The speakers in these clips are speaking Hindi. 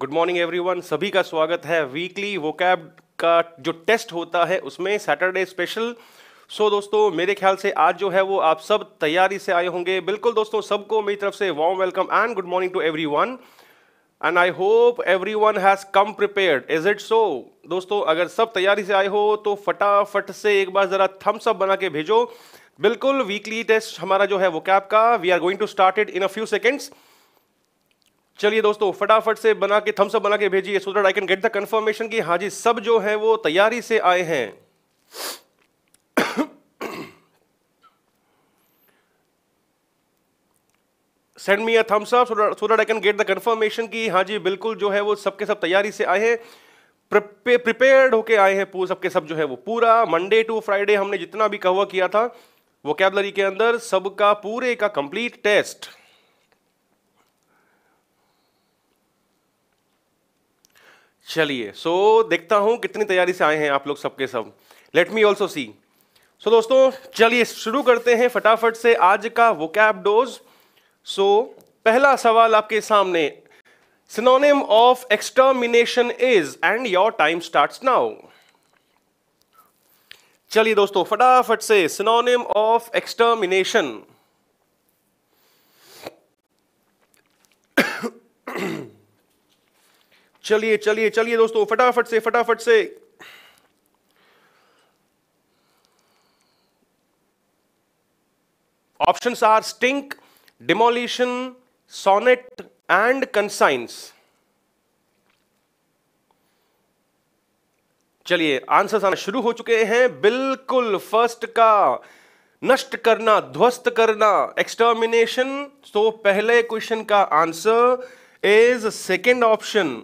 गुड मॉर्निंग एवरीवन सभी का स्वागत है वीकली वोकैब का जो टेस्ट होता है, उसमें सैटरडे स्पेशल सो दोस्तों, मेरे ख्याल से आज जो है वो आप सब तैयारी से आए होंगे। बिल्कुल, दोस्तों, सबको मेरी तरफ़ से warm welcome and good morning to everyone and I hope everyone has come prepared is it so दोस्तों, अगर सब तैयारी से आए हो तो फटाफट से एक बार जरा थम्स अप बना के भेजो। बिल्कुल वीकली टेस्ट हमारा जो है वो कैब का। We are going to start it in a few seconds चलिए दोस्तों, फटाफट से बना के थम्स अप बना के भेजिए so that I can get the confirmation कि हाँ जी, सब जो है वो तैयारी से आए हैं। Send me a thumbs up so that I can get the confirmation कि हाँ जी, बिल्कुल जो है वो सबके सब तैयारी से आए हैं। प्रिपेयर्ड होके आए हैं सबके सब जो है वो। पूरा मंडे टू फ्राइडे हमने जितना भी कवर किया था वो कैबलरी के अंदर सबका, पूरे का कंप्लीट टेस्ट चलिए सो so, देखता हूँ कितनी तैयारी से आए हैं आप लोग सबके सब। लेट मी ऑल्सो सी सो दोस्तों चलिए शुरू करते हैं फटाफट से आज का वो कैब डोज सो पहला सवाल आपके सामने। Synonym of extermination is and your time start now चलिए दोस्तों फटाफट से सिनोनिम ऑफ़ एक्सटर्मिनेशन चलिए चलिए चलिए दोस्तों, फटाफट से फटाफट से। Options are stink demolition sonnet and conscience चलिए आंसर्स आना शुरू हो चुके हैं। बिल्कुल फ़र्स्ट का नष्ट करना, ध्वस्त करना एक्सटर्मिनेशन तो पहले क्वेश्चन का आंसर इज़ सेकेंड ऑप्शन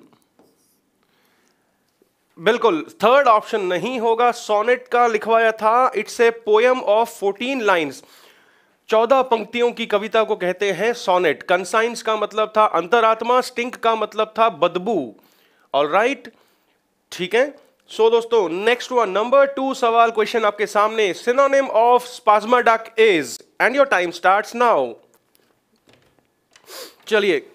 बिल्कुल थर्ड ऑप्शन नहीं होगा। सोनेट का लिखवाया था। It's a poem of fourteen lines चौदह पंक्तियों की कविता को कहते हैं सोनेट कंसाइंस का मतलब था अंतरात्मा स्टिंक का मतलब था बदबू। ऑल राइट ठीक है? सो so, दोस्तों नेक्स्ट वन नंबर टू सवाल क्वेश्चन आपके सामने। Synonym of spasmodic is and your time start now चलिए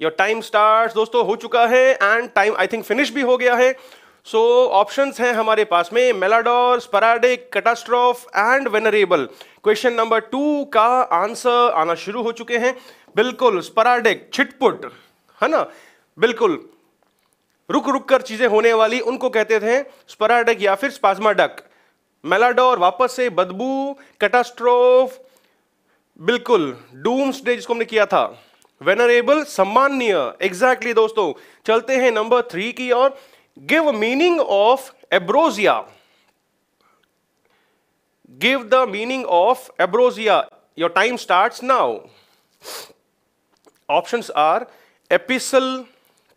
योर टाइम स्टार्ट दोस्तों हो चुका है and time I think finish भी हो गया है। सो so, ऑप्शंस हैं हमारे पास में malodor sporadic catastrophe and vulnerable question number two का आंसर आना शुरू हो चुके हैं। बिल्कुल स्पराडिक छिटपुट है ना? बिल्कुल। रुक रुक कर चीज़ें होने वाली उनको कहते थे स्पराडिक या फिर स्पाजमाडक मेलाडोर वापस से बदबू कैटास्ट्रोफ बिल्कुल डूम्स डे जिसको हमने किया था। वेनरेबल सम्माननीय एग्जैक्टली दोस्तों. चलते हैं नंबर थ्री की ओर. Give meaning of ambrosia give the meaning of ambrosia your time start now options are epistle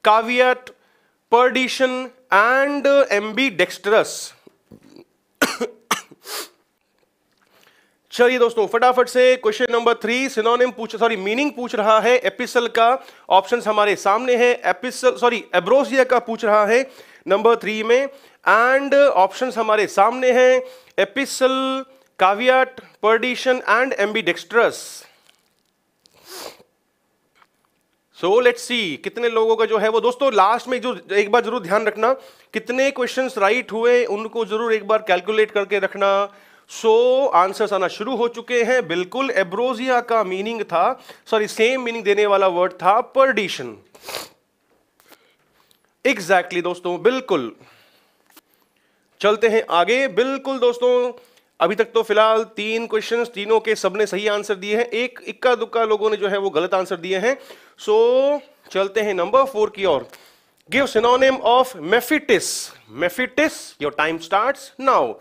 caveat perdition and ambidextrous चलिए दोस्तों, फटाफट से क्वेश्चन नंबर थ्री सिनोनिम पूछ सॉरी मीनिंग पूछ रहा है। एपिसल का ऑप्शन हमारे सामने है। एपिसल सॉरी एब्रोसिया का पूछ रहा है नंबर थ्री में। एंड ऑप्शन हमारे सामने हैं। Epistle caveat perdition and ambidextrous so let's see कितने लोगों का जो है वो, दोस्तों लास्ट में जो, एक बार ज़रूर ध्यान रखना। कितने क्वेश्चंस राइट हुए उनको ज़रूर एक बार कैलकुलेट करके रखना। सो आंसर्स आना शुरू हो चुके हैं। बिल्कुल एब्रोजिया का मीनिंग था। सॉरी सेम मीनिंग देने वाला वर्ड था परडिशन एग्जैक्टली exactly, दोस्तों बिल्कुल। चलते हैं आगे। बिल्कुल दोस्तों अभी तक तो फ़िलहाल तीन क्वेश्चंस तीनों के सबने सही आंसर दिए हैं। एक इक्का दुक्का लोगों ने जो है वो गलत आंसर दिए हैं। सो so, चलते हैं नंबर फोर की ओर। Give synonym of mephitis mephitis your time starts now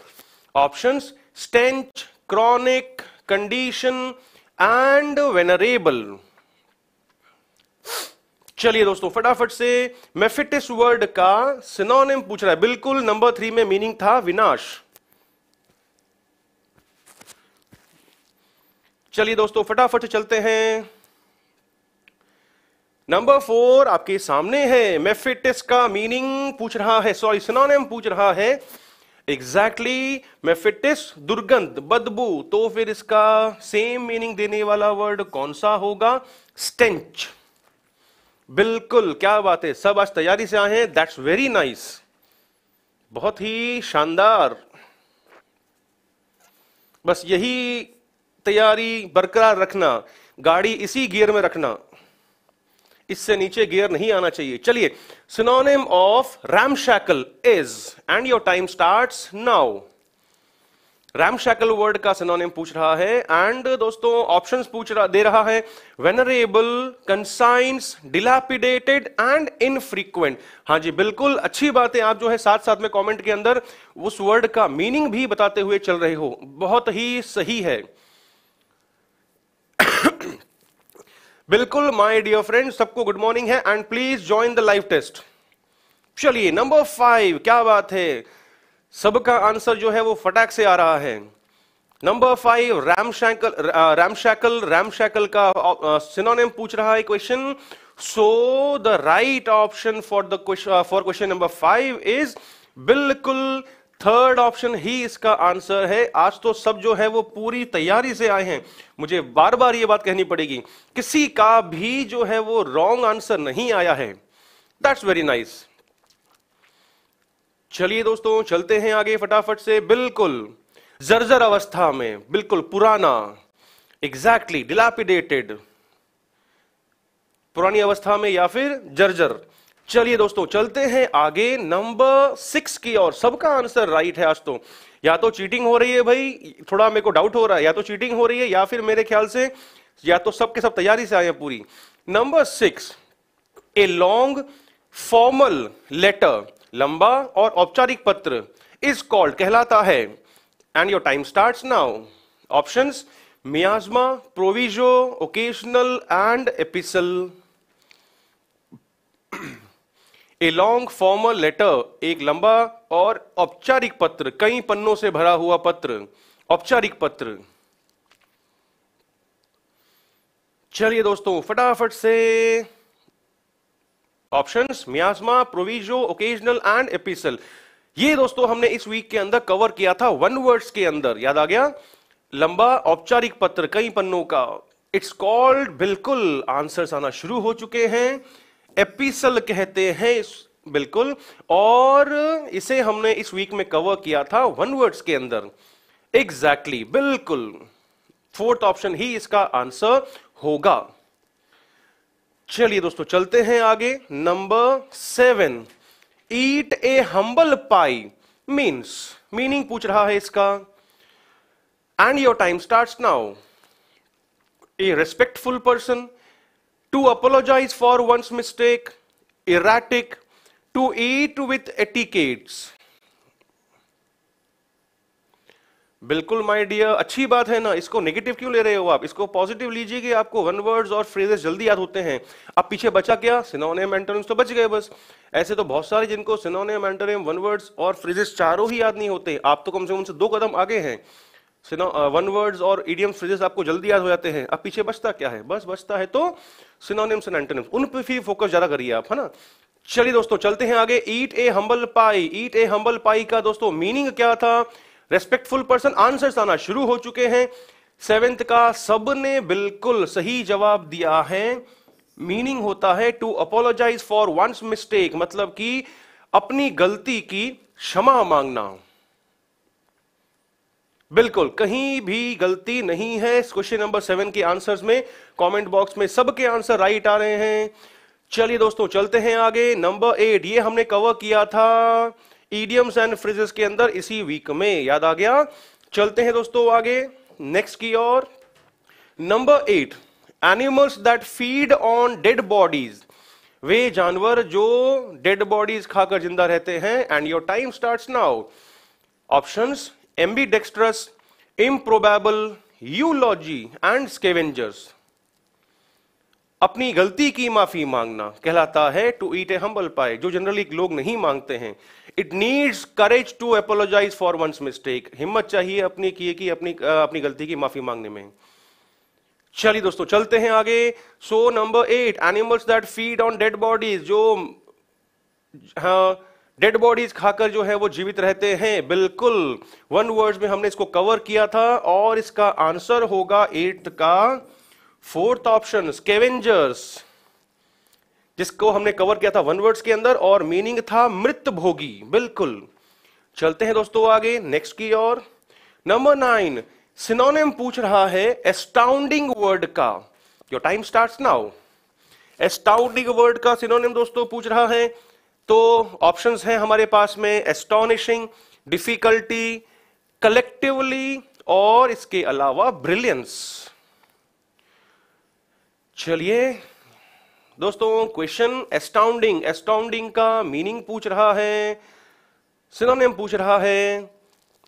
options stench, chronic, condition and venerable. चलिए दोस्तों फटाफट से मेफिटिस वर्ड का सिनोनिम पूछ रहा है। बिल्कुल नंबर थ्री में मीनिंग था विनाश। चलिए दोस्तों फटाफट चलते हैं। नंबर फोर आपके सामने है। मेफिटिस का मीनिंग पूछ रहा है। सॉरी सिनोनिम पूछ रहा है। एग्जैक्टली exactly, मेफिटिस दुर्गंध बदबू तो फिर इसका सेम मीनिंग देने वाला वर्ड कौन सा होगा? स्टेंच बिल्कुल क्या बात है? सब आज तैयारी से आए हैं। दैट्स वेरी नाइस बहुत ही शानदार। बस यही तैयारी बरकरार रखना। गाड़ी इसी गियर में रखना। इससे नीचे गियर नहीं आना चाहिए। चलिए synonym of ramshackle is and your time starts now ramshackle word का सिनोनिम पूछ रहा है एंड दोस्तों ऑप्शंस पूछ रहा, दे रहा है venerable conscience dilapidated and infrequent हाँ जी, बिल्कुल अच्छी बात है आप जो है साथ साथ में कमेंट के अंदर उस वर्ड का मीनिंग भी बताते हुए चल रहे हो। बहुत ही सही है। बिल्कुल माय डियर फ्रेंड सबको गुड मॉर्निंग है and please join the live test चलिए नंबर फाइव क्या बात है? सबका आंसर जो है वो फटाक से आ रहा है. Number five ramshackle ramshackle ramshackle का सिनोनिम पूछ रहा है question so the right option for the question for question number five is बिल्कुल थर्ड ऑप्शन ही इसका आंसर है। आज तो सब जो है वो पूरी तैयारी से आए हैं। मुझे बार बार ये बात कहनी पड़ेगी, किसी का भी जो है वो रॉन्ग आंसर नहीं आया है। दैट्स वेरी नाइस चलिए दोस्तों, चलते हैं आगे फटाफट से। बिल्कुल जर्जर अवस्था में, बिल्कुल पुराना एग्जैक्टली डिलापिडेटेड पुरानी अवस्था में या फिर जर्जर। चलिए दोस्तों, चलते हैं आगे नंबर सिक्स की और सबका आंसर राइट है आज तो। या तो चीटिंग हो रही है भाई, थोड़ा मेरे को डाउट हो रहा है। या तो चीटिंग हो रही है, या फिर मेरे ख्याल से, या तो सबके सब सब तैयारी से आए हैं पूरी। Number six, a long formal letter, लंबा और औपचारिक पत्र, इज़ कॉल्ड, कहलाता है। And your time start now option miasma proviso occasional and epistle a long formal letter एक लंबा और औपचारिक पत्र, कई पन्नों से भरा हुआ पत्र, औपचारिक पत्र। चलिए दोस्तों, फटाफट से options miasma proviso occasional and epistle ये दोस्तों, हमने इस वीक के अंदर कवर किया था वन वर्ड्स के अंदर, याद आ गया? लंबा, औपचारिक पत्र, कई पन्नों का। इट्स कॉल्ड बिल्कुल आंसर्स आना शुरू हो चुके हैं। एपिसल कहते हैं बिल्कुल। और इसे हमने इस वीक में कवर किया था वन वर्ड्स के अंदर। एग्जैक्टली exactly, बिल्कुल। फोर्थ ऑप्शन ही इसका आंसर होगा। चलिए दोस्तों चलते हैं आगे। Number seven eat a humble pie means meaning पूछ रहा है इसका। And your time start now a respectful person to apologize for one's mistake, erratic, to eat with etiquettes. बिल्कुल माय डियर अच्छी बात है ना? इसको नेगेटिव क्यों ले रहे हो आप? इसको पॉजिटिव लीजिए कि आपको वन वर्ड्स और फ्रेजेस जल्दी याद होते हैं। अब पीछे बचा क्या? सिनोनियम एंटोनिम्स तो बच गए बस। ऐसे तो बहुत सारे जिनको सिनोनियम एंटोनियम वन वर्ड्स और फ्रेजेस चारों ही याद नहीं होते। आप तो कम से कम से दो कदम आगे हैं। वन वर्ड्स और इडियम फ्रेजेस आपको जल्दी याद हो जाते हैं। अब पीछे बचता क्या है? बस बचता है तो सिनोनिम्स एंड एंटोनिम्स उन पे भी फोकस ज़्यादा करिए आप, है ना? चलिए दोस्तों, चलते हैं आगे। ईट a humble pi eat a humble पाई का दोस्तों मीनिंग क्या था? रेस्पेक्टफुल पर्सन आंसर्स आना शुरू हो चुके हैं। सेवेंथ का सबने बिल्कुल सही जवाब दिया है। मीनिंग होता है to apologize for one's mistake मतलब कि अपनी गलती की क्षमा मांगना। बिल्कुल, कहीं भी गलती नहीं है क्वेश्चन नंबर सेवन के आंसर्स में। कमेंट बॉक्स में सबके आंसर राइट आ रहे हैं। चलिए दोस्तों, चलते हैं आगे। नंबर एट ये हमने कवर किया था ईडियम्स एंड फ्रिजेस के अंदर इसी वीक में। याद आ गया? चलते हैं दोस्तों आगे। नेक्स्ट की ओर। Number eight animals that feed on dead bodies वे जानवर जो डेड बॉडीज खाकर ज़िंदा रहते हैं। And your time start now options ambidextrous, improbable, eulogy and scavengers. अपनी गलती की माफ़ी मांगना कहलाता है टू ईट ए हम्बल पाए जो जनरली लोग नहीं मांगते हैं। It needs courage to apologize for one's mistake हिम्मत चाहिए अपनी किए की अपनी अपनी गलती की माफ़ी मांगने में। चलिए दोस्तों चलते हैं आगे। So number eight animals that feed on dead bodies जो हाँ डेड बॉडीज खाकर जो है वो जीवित रहते हैं। बिल्कुल। वन वर्ड्स में हमने इसको कवर किया था और इसका आंसर होगा एट का। फोर्थ ऑप्शन स्केवेंजर्स जिसको हमने कवर किया था वन वर्ड्स के अंदर और मीनिंग था मृत भोगी। बिल्कुल। चलते हैं दोस्तों आगे नेक्स्ट की ओर। नंबर नाइन सिनोनिम पूछ रहा है एस्टाउंडिंग वर्ड का। Your time start now astounding word का सिनोनिम दोस्तों पूछ रहा है। तो ऑप्शंस हैं हमारे पास में एस्टोनिशिंग डिफिकल्टी कलेक्टिवली और इसके अलावा ब्रिलियंस चलिए, दोस्तों क्वेश्चन एस्टाउंडिंग एस्टाउंडिंग का मीनिंग पूछ रहा है सिनोनिम पूछ रहा है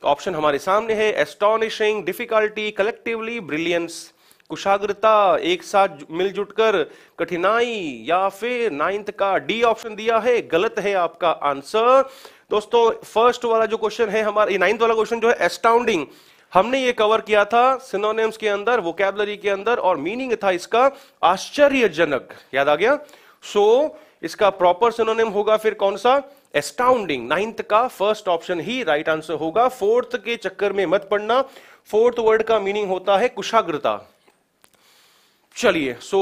ऑप्शन हमारे सामने है एस्टोनिशिंग डिफिकल्टी कलेक्टिवली ब्रिलियंस कुशाग्रता एक साथ मिलजुट कर कठिनाई या फिर नाइन्थ का डी ऑप्शन दिया है गलत है आपका आंसर दोस्तों फ़र्स्ट वाला जो क्वेश्चन है हमारा नाइन्थ वाला क्वेश्चन जो है एस्टाउंडिंग हमने ये कवर किया था सिनोनिम्स के अंदर वोकेबलरी के अंदर और मीनिंग था इसका आश्चर्यजनक. याद आ गया? सो so, इसका प्रॉपर सिनोनिम होगा फिर कौन सा? एस्टाउंडिंग नाइन्थ का फ़र्स्ट ऑप्शन ही राइट right आंसर होगा. फोर्थ के चक्कर में मत पड़ना. फोर्थ वर्ड का मीनिंग होता है कुशाग्रता. चलिए so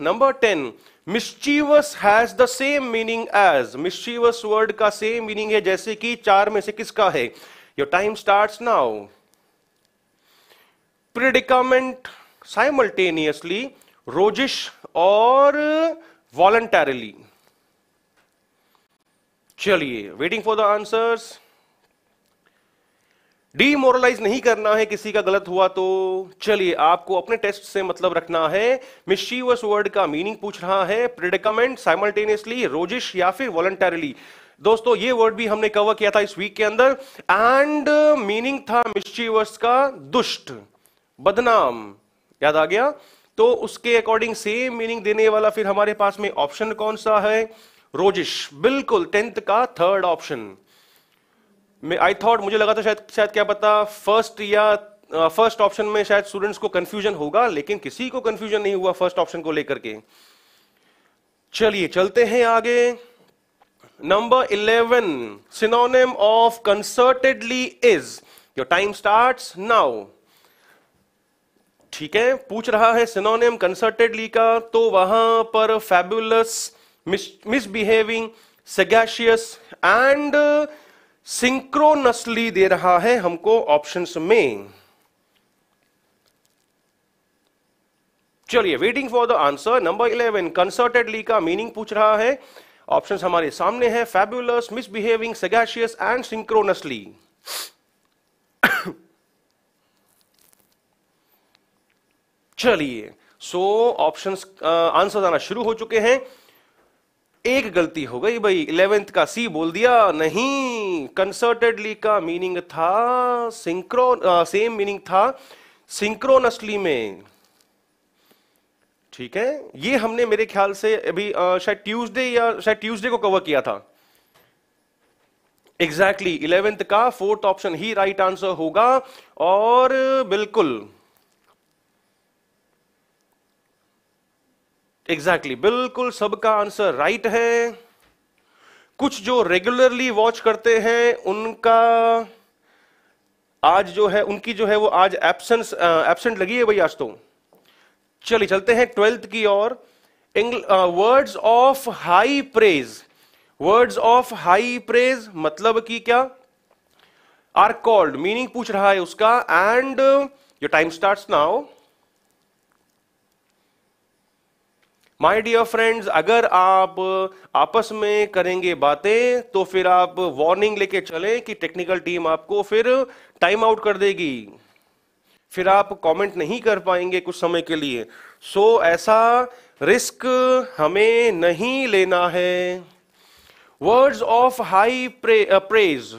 number ten mischievous has the same meaning as mischievous word का सेम मीनिंग है जैसे कि चार में से किसका है? Your time start now predicament simultaneously roguish और वॉलंटरली चलिए waiting for the answers demoralize नहीं करना है, किसी का गलत हुआ तो चलिए, आपको अपने टेस्ट से मतलब रखना है। मिशीवस वर्ड का मीनिंग पूछ रहा है। प्रिडिकामेंट साइमल्टेनियसली रोजिश या फिर वॉलंटरली दोस्तों, ये वर्ड भी हमने कवर किया था इस वीक के अंदर। एंड मीनिंग था मिशीवस का दुष्ट, बदनाम। याद आ गया? तो उसके अकॉर्डिंग सेम मीनिंग देने वाला फिर हमारे पास में ऑप्शन कौन सा है? रोजिश। बिल्कुल टेंथ का थर्ड ऑप्शन आई थॉट मुझे लगा था शायद शायद क्या पता फ़र्स्ट या फ़र्स्ट uh, ऑप्शन में शायद स्टूडेंट्स को कंफ्यूजन होगा लेकिन किसी को कंफ्यूजन नहीं हुआ फ़र्स्ट ऑप्शन को लेकर के। चलिए चलते हैं आगे। Number eleven synonym of concertedly is your time start now ठीक है पूछ रहा है सिनोनिम कंसर्टेडली का तो वहाँ पर fabulous misbehaving sagacious and synchronously दे रहा है हमको ऑप्शंस में। चलिए waiting for the answer number eleven concertedly का मीनिंग पूछ रहा है। ऑप्शंस हमारे सामने है। Fabulous misbehaving sagacious and synchronously चलिए सो ऑप्शंस आंसर आना शुरू हो चुके हैं। एक गलती हो गई भाई। इलेवेंथ का सी बोल दिया। नहीं कंसर्टेडली का मीनिंग था सिंक्रो सेम मीनिंग था सिंक्रोनसली में। ठीक है? ये हमने मेरे ख्याल से अभी शायद ट्यूसडे या शायद ट्यूसडे को कवर किया था। एग्जैक्टली exactly, इलेवेंथ का फोर्थ ऑप्शन ही राइट आंसर होगा। और बिल्कुल एग्जैक्टली exactly, बिल्कुल सबका आंसर राइट है। कुछ जो रेगुलरली वॉच करते हैं उनका आज जो है उनकी जो है वो आज एब्सेंस एबसेंट लगी है भाई आज तो। चलिए चलते हैं ट्वेल्थ की ओर। Words of high praise words of high praise मतलब कि क्या? आर कॉल्ड मीनिंग पूछ रहा है उसका। And your time start now my dear friends अगर आप आपस में करेंगे बातें तो फिर आप वार्निंग लेके चले कि टेक्निकल टीम आपको फिर टाइम आउट कर देगी। फिर आप कमेंट नहीं कर पाएँगे कुछ समय के लिए। सो so, ऐसा रिस्क हमें नहीं लेना है। वर्ड्स ऑफ़ हाई प्रेज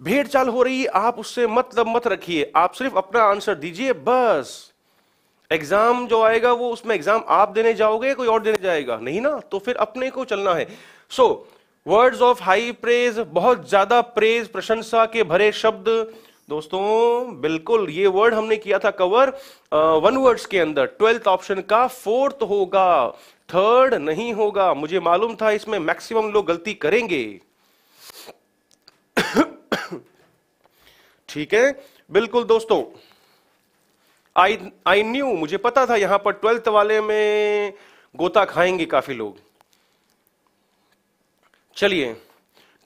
भेड़ चाल हो रही आप उससे मतलब मत रखिए। आप सिर्फ़ अपना आंसर दीजिए बस। एग्ज़ाम जो आएगा, वो उसमें एग्ज़ाम आप देने जाओगे कोई और देने जाएगा? नहीं ना? तो फिर अपने को चलना है। So words of high praise बहुत ज़्यादा प्रेज प्रशंसा के भरे शब्द। दोस्तों, बिल्कुल, ये वर्ड हमने किया था कवर वन वर्ड्स के अंदर। ट्वेल्थ ऑप्शन का फोर्थ होगा थर्ड नहीं होगा। मुझे मालूम था इसमें मैक्सिमम लोग गलती करेंगे। ठीक है? बिल्कुल, दोस्तों। आई आई न्यू मुझे पता था यहाँ पर ट्वेल्थ वाले में गोता खाएँगे काफ़ी लोग। चलिए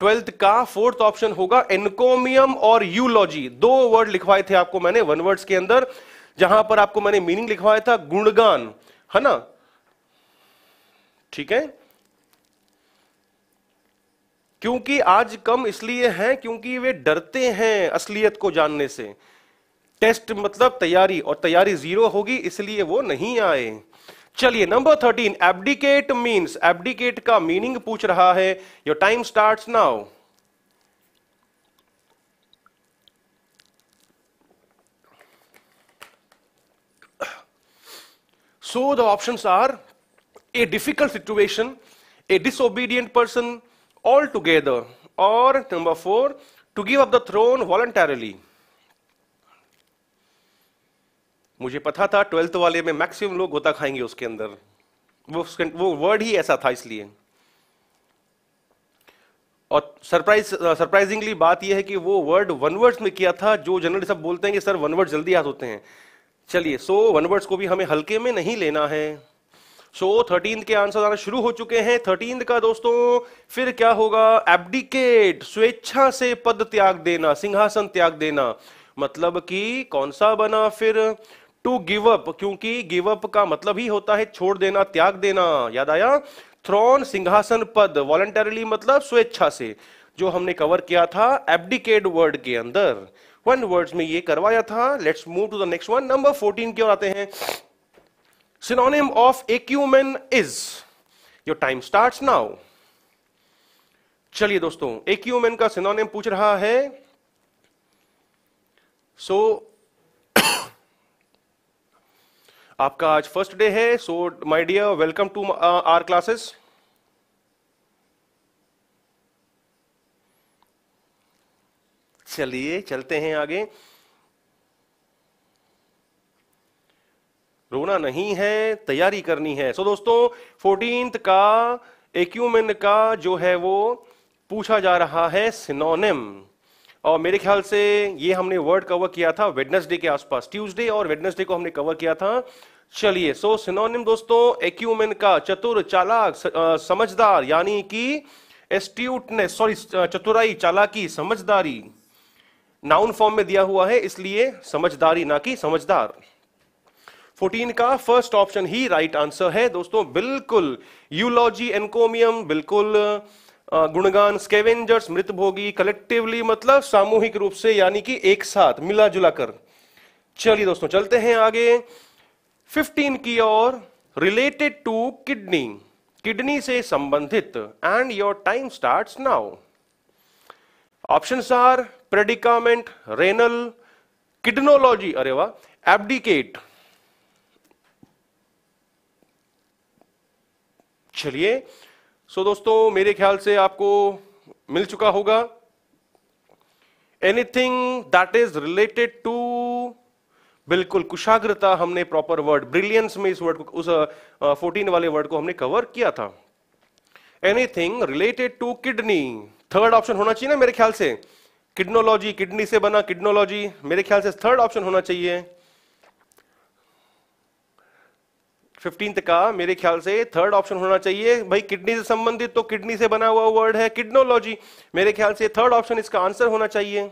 ट्वेल्थ का फोर्थ ऑप्शन होगा एनकोमियम और यूलॉजी दो वर्ड लिखवाए थे आपको मैंने वन वर्ड्स के अंदर, जहाँ पर आपको मैंने मीनिंग लिखवाया था, गुणगान, है ना? ठीक है? क्योंकि आज कम इसलिए हैं क्योंकि वे डरते हैं असलियत को जानने से। टेस्ट मतलब तैयारी, और तैयारी ज़ीरो होगी, इसलिए वो नहीं आए। चलिए number thirteen abdicate means abdicate का मीनिंग पूछ रहा है। Your time start now so the option are a difficult situation a disobedient person all together और number four to give up the throne voluntarily मुझे पता था ट्वेल्थ वाले में मैक्सिमम लोग गोता खाएँगे उसके अंदर। वो उसके, वो वर्ड ही ऐसा था इसलिए। और सरप्राइज़ सरप्राइजिंगली बात यह है कि वो वर्ड वन वर्ड्स में किया था जो जनरली सब बोलते हैं कि सर वन वर्ड जल्दी याद होते हैं। चलिए सो वन वर्ड्स को भी हमें हल्के में नहीं लेना है। सो so, थर्टीन के आंसर आना शुरू हो चुके हैं। थर्टीन का दोस्तों फिर क्या होगा? एब्डिकेट स्वेच्छा से पद त्याग देना सिंहासन त्याग देना। मतलब कि कौन सा बना फिर? टू गिव अप क्योंकि गिव अप का मतलब ही होता है छोड़ देना त्याग देना। याद आया? थ्रोन सिंहासन पद वॉलंटरली मतलब स्वेच्छा से जो हमने कवर किया था एब्डिकेट वर्ड के अंदर। वन वर्ड्स में ये करवाया था। Let's move to the next one number fourteen की ओर आते हैं। Synonym of acumen is your time start now चलिए दोस्तों एक्यूमेन का सिनोनिम पूछ रहा है। सो so, आपका आज फ़र्स्ट डे है so my dear welcome to our classes चलिए चलते हैं आगे। रोना नहीं है तैयारी करनी है। सो so, दोस्तों फोर्टींथ का एक्यूमेन का जो है वो पूछा जा रहा है सिनोनिम और मेरे ख्याल से ये हमने वर्ड कवर किया था वेडनेसडे के आसपास। ट्यूसडे और वेडनेसडे को हमने कवर किया था। चलिए सो सिनोनिम दोस्तों एक्यूमेन का चतुर चालाक समझदार, यानी कि एस्ट्यूटनेस सॉरी चतुराई चालाकी, समझदारी। नाउन फॉर्म में दिया हुआ है, इसलिए समझदारी ना कि समझदार। 14 का फ़र्स्ट ऑप्शन ही राइट आंसर है। दोस्तों, बिल्कुल यूलॉजी एनकोमियम बिल्कुल गुणगान, स्केवेंजर्स मृत भोगी कलेक्टिवली मतलब सामूहिक रूप से, यानी कि एक साथ मिला जुला कर चलिए दोस्तों, चलते हैं आगे। 15 की ओर रिलेटेड टू किडनी किडनी से संबंधित। And your time start now option are predicament renal kidnology अरे वाह एब्डिकेट चलिए सो so, दोस्तों मेरे ख्याल से आपको मिल चुका होगा। Anything that is related to बिल्कुल कुशाग्रता हमने प्रॉपर वर्ड ब्रिलियंस में इस वर्ड को उस फोर्टीन वाले वर्ड को हमने कवर किया था। Anything related to kidney third option होना चाहिए ना मेरे ख्याल से? किडनोलॉजी किडनी से बना किडनोलॉजी मेरे ख्याल से थर्ड ऑप्शन होना चाहिए। फिफ्टींथ का मेरे ख्याल से थर्ड ऑप्शन होना चाहिए। भाई किडनी से संबंधित तो किडनी से बना हुआ वर्ड है किडनोलॉजी मेरे ख्याल से थर्ड ऑप्शन इसका आंसर होना चाहिए।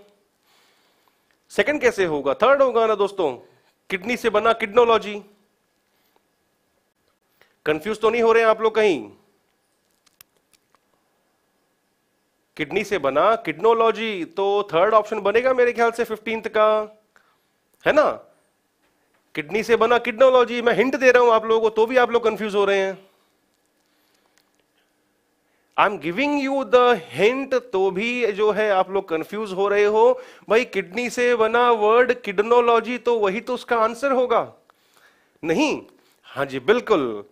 सेकंड कैसे होगा? थर्ड होगा ना दोस्तों? किडनी से बना किडनोलॉजी कंफ्यूज तो नहीं हो रहे हैं आप लोग कहीं? किडनी से बना किडनोलॉजी तो थर्ड ऑप्शन बनेगा मेरे ख्याल से फिफ्टींथ का। है ना? किडनी से बना किडनोलॉजी, मैं हिंट दे रहा हूँ आप लोगों को तो भी आप लोग कंफ्यूज हो रहे हैं। I am giving you the hint तो भी जो है आप लोग कंफ्यूज हो रहे हो। भाई, किडनी से बना वर्ड किडनोलॉजी तो वही तो उसका आंसर होगा। नहीं हाँ जी, बिल्कुल।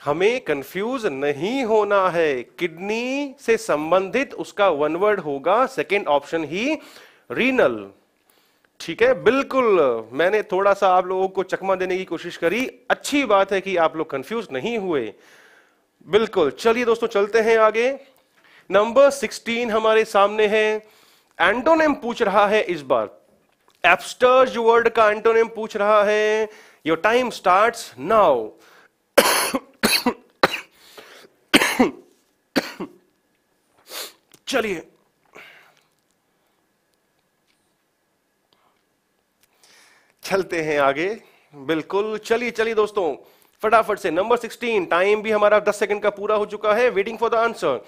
हमें कंफ्यूज नहीं होना है। किडनी से संबंधित उसका वन वर्ड होगा सेकेंड ऑप्शन ही रीनल ठीक है, बिल्कुल, मैंने थोड़ा सा आप लोगों को चकमा देने की कोशिश करी। अच्छी बात है कि आप लोग कंफ्यूज नहीं हुए। बिल्कुल, चलिए दोस्तों, चलते हैं आगे। नंबर 16 हमारे सामने है। एंटोनिम पूछ रहा है इस बार। एब्स्टर्ज वर्ड का एंटोनिम पूछ रहा है। योर टाइम स्टार्ट नाउ चलिए चलते हैं आगे। बिल्कुल चलिए चलिए दोस्तों फटाफट से नंबर 16 टाइम भी हमारा 10 सेकंड का पूरा हो चुका है waiting for the answer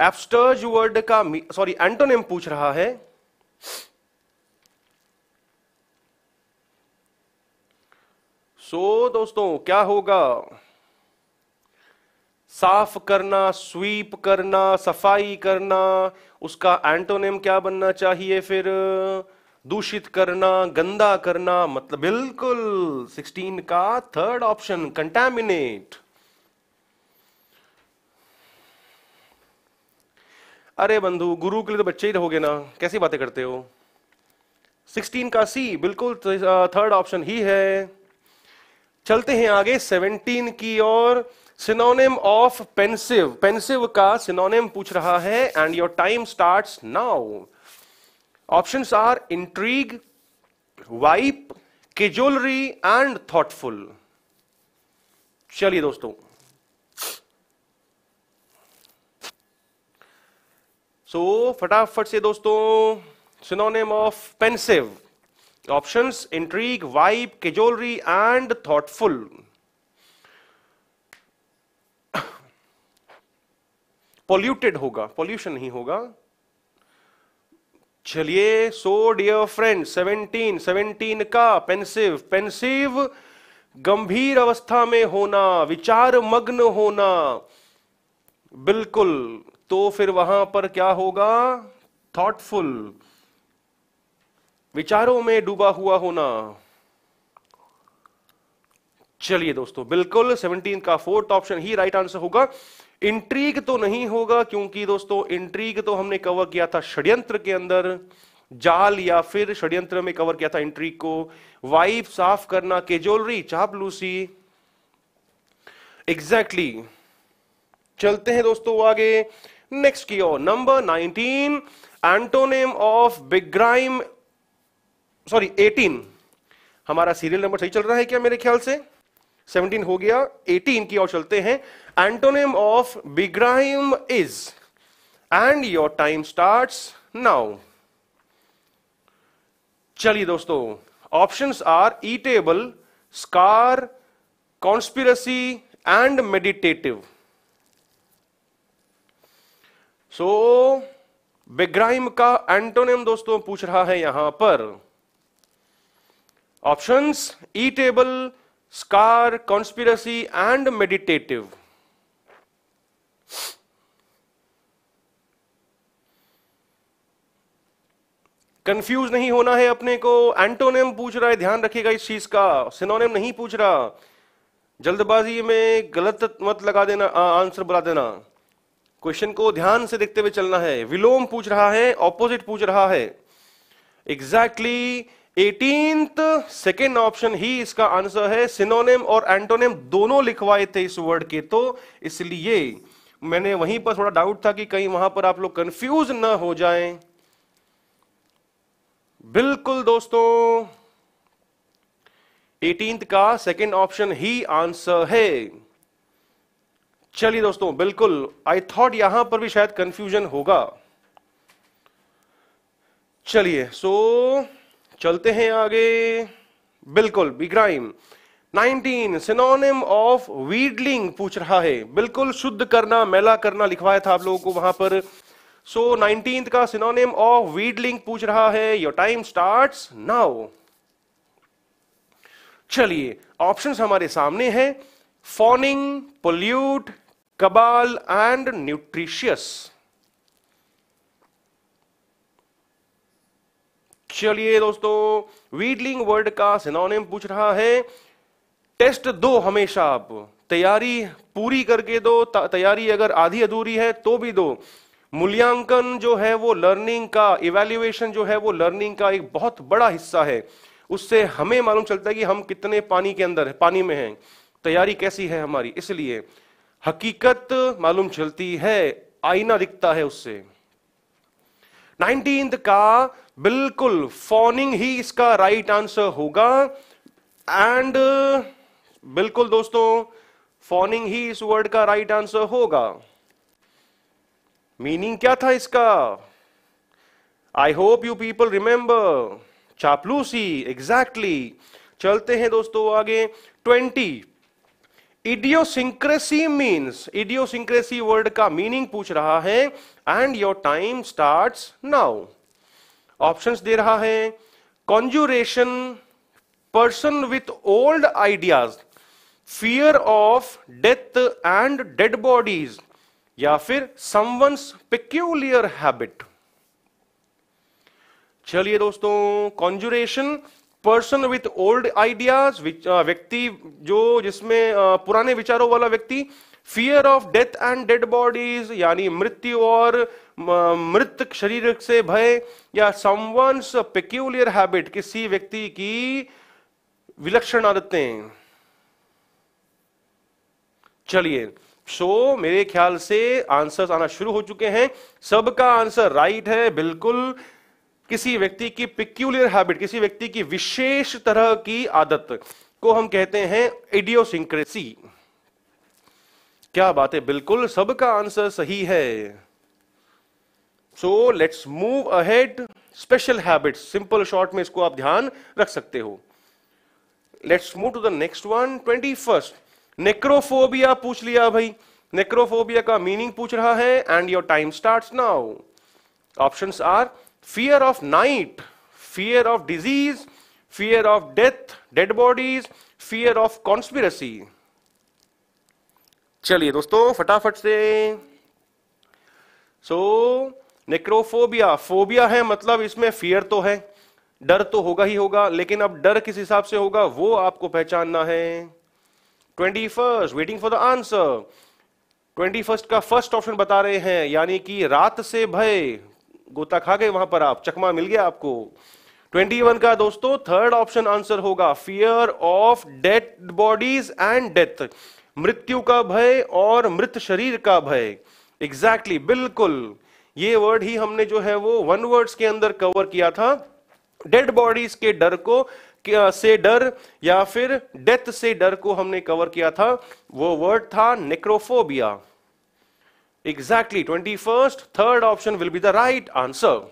absterge word का सॉरी एंटोनिम पूछ रहा है। सो so, दोस्तों क्या होगा? साफ़ करना स्वीप करना सफ़ाई करना उसका एंटोनिम क्या बनना चाहिए फिर? दूषित करना, गंदा करना मतलब बिल्कुल 16 का थर्ड ऑप्शन कंटेमिनेट अरे बंधु, गुरु के लिए तो बच्चे ही रहोगे ना, कैसी बातें करते हो? 16 का सी बिल्कुल थर्ड ऑप्शन ही है। चलते हैं आगे 17 की ओर सिनोनिम ऑफ़ पेंसिव पेंसिव का सिनोनिम पूछ रहा है and your time starts now options are intrigue wipe cajolery and thoughtful चलिए दोस्तों। सो so, फटाफट से दोस्तों synonym of pensive options intrigue wipe cajolery and thoughtful polluted होगा पॉल्यूशन नहीं होगा। चलिए so dear friend seventeen seventeen का पेंसिव पेंसिव गंभीर अवस्था में होना विचार मग्न होना। बिल्कुल तो फिर वहाँ पर क्या होगा? थॉटफुल विचारों में डूबा हुआ होना। चलिए दोस्तों, बिल्कुल सेवनटीन का फोर्थ ऑप्शन ही राइट आंसर होगा। इंट्रीग तो नहीं होगा, क्योंकि दोस्तों, इंट्रीग तो हमने कवर किया था षड्यंत्र के अंदर। जाल या फिर षड्यंत्र में कवर किया था इंट्रीग को। वाइफ साफ़ करना, केजोलरी, चापलूसी। एग्जैक्टली. चलते हैं दोस्तों आगे। नेक्स्ट की ओर number 19 antonym of begrime sorry 18 हमारा सीरियल नंबर सही चल रहा है क्या मेरे ख्याल से? 17 हो गया 18 की ओर चलते हैं। Antonym of begrime is and your time start now चलिए दोस्तों options are eatable scar conspiracy and meditative so begrime का एंटोनिम दोस्तों पूछ रहा है यहाँ पर। Options eatable scar conspiracy and meditative confuse नहीं होना है अपने को। एंटोनिम पूछ रहा है ध्यान रखिएगा इस चीज़ का। सिनोनिम नहीं पूछ रहा। जल्दबाजी में गलत मत लगा देना आ, आंसर बुला देना। क्वेश्चन को ध्यान से देखते हुए चलना है। विलोम पूछ रहा है ऑपोजिट पूछ रहा है। Exactly exactly eighteenth second option ही इसका आंसर है। सिनोनिम और एंटोनिम दोनों लिखवाए थे इस वर्ड के तो इसलिए मैंने वहीं पर थोड़ा डाउट था कि कहीं वहाँ पर आप लोग कंफ्यूज ना हो जाएँ। बिल्कुल दोस्तों एटींथ का सेकेंड ऑप्शन ही आंसर है। चलिए दोस्तों बिल्कुल आई थॉट यहाँ पर भी शायद कंफ्यूजन होगा। चलिए सो so, चलते हैं आगे। बिल्कुल, बिग्राइम। 19 सिनोनिम ऑफ़ वीडलिंग पूछ रहा है। बिल्कुल शुद्ध करना, मैला करना लिखवाया था आप लोगों को वहाँ पर। सो, नाइनटीन का सिनोनिम ऑफ़ वीडलिंग पूछ रहा है। योर टाइम स्टार्ट नाउ चलिए ऑप्शंस हमारे सामने हैं। Fawning pollute cabal and nutritious चलिए दोस्तों वीडलिंग वर्ड का सिनोनिम पूछ रहा है। टेस्ट दो हमेशा आप। तैयारी पूरी करके दो तैयारी अगर आधी अधूरी है तो भी दो। मूल्यांकन जो है वो लर्निंग का इवेल्युएशन जो है वो लर्निंग का एक बहुत बड़ा हिस्सा है। उससे हमें मालूम चलता है कि हम कितने पानी के अंदर है पानी में हैं। तैयारी कैसी है हमारी? इसलिए हकीकत मालूम चलती है, आईना दिखता है उससे। नाइनटीन का बिल्कुल फोनिंग ही इसका राइट आंसर होगा। एंड बिल्कुल दोस्तों फोनिंग ही इस वर्ड का राइट आंसर होगा। मीनिंग क्या था इसका? I hope you people remember चापलूसी एग्जैक्टली चलते हैं दोस्तों आगे। Twenty idiosyncrasy means idiosyncrasy word का मीनिंग पूछ रहा है and your time start now options दे रहा है conjuration person with old ideas fear of death and dead bodies या फिर समवंस पिक्यूलियर हैबिट चलिए दोस्तों conjuration person with old ideas व्यक्ति जो जिसमें uh, पुराने विचारों वाला व्यक्ति fear of death and dead bodies यानी मृत्यु और मृत शरीर से भय या समवंस पेक्यूलियर हैबिट किसी व्यक्ति की विलक्षण आदतें। चलिए सो so, मेरे ख्याल से आंसर्स आना शुरू हो चुके हैं। सबका आंसर राइट है बिल्कुल। किसी व्यक्ति की पिक्यूलियर हैबिट किसी व्यक्ति की विशेष तरह की आदत को हम कहते हैं इडियोसिंक्रेसी क्या बात है? बिल्कुल सबका आंसर सही है। So let's move ahead special habit simple short में इसको आप ध्यान रख सकते हो। Let's move to the next one twenty first necrophobia पूछ लिया भाई। नेक्रोफोबिया का मीनिंग पूछ रहा है and your time start now options are fear of night fear of disease fear of death dead bodies fear of conspiracy चलिए दोस्तों, फटाफट से। सो नेक्रोफोबिया फोबिया है मतलब इसमें फियर तो है, डर तो होगा ही होगा, लेकिन अब डर किस हिसाब से होगा, वो आपको पहचानना है। Twenty first waiting for the answer twenty first का फ़र्स्ट ऑप्शन बता रहे हैं, यानी कि रात से भय गोता खा गए वहाँ पर आप चकमा मिल गया आपको। 21 का दोस्तों थर्ड ऑप्शन आंसर होगा fear of dead bodies and death मृत्यु का भय और मृत शरीर का भय। एग्जैक्टली exactly, बिल्कुल। ये वर्ड ही हमने जो है वो वन वर्ड्स के अंदर कवर किया था। डेड बॉडीज के डर को से डर या फिर डेथ से डर को हमने कवर किया था। वो वर्ड था necrophobia exactly twenty first third option will be the right answer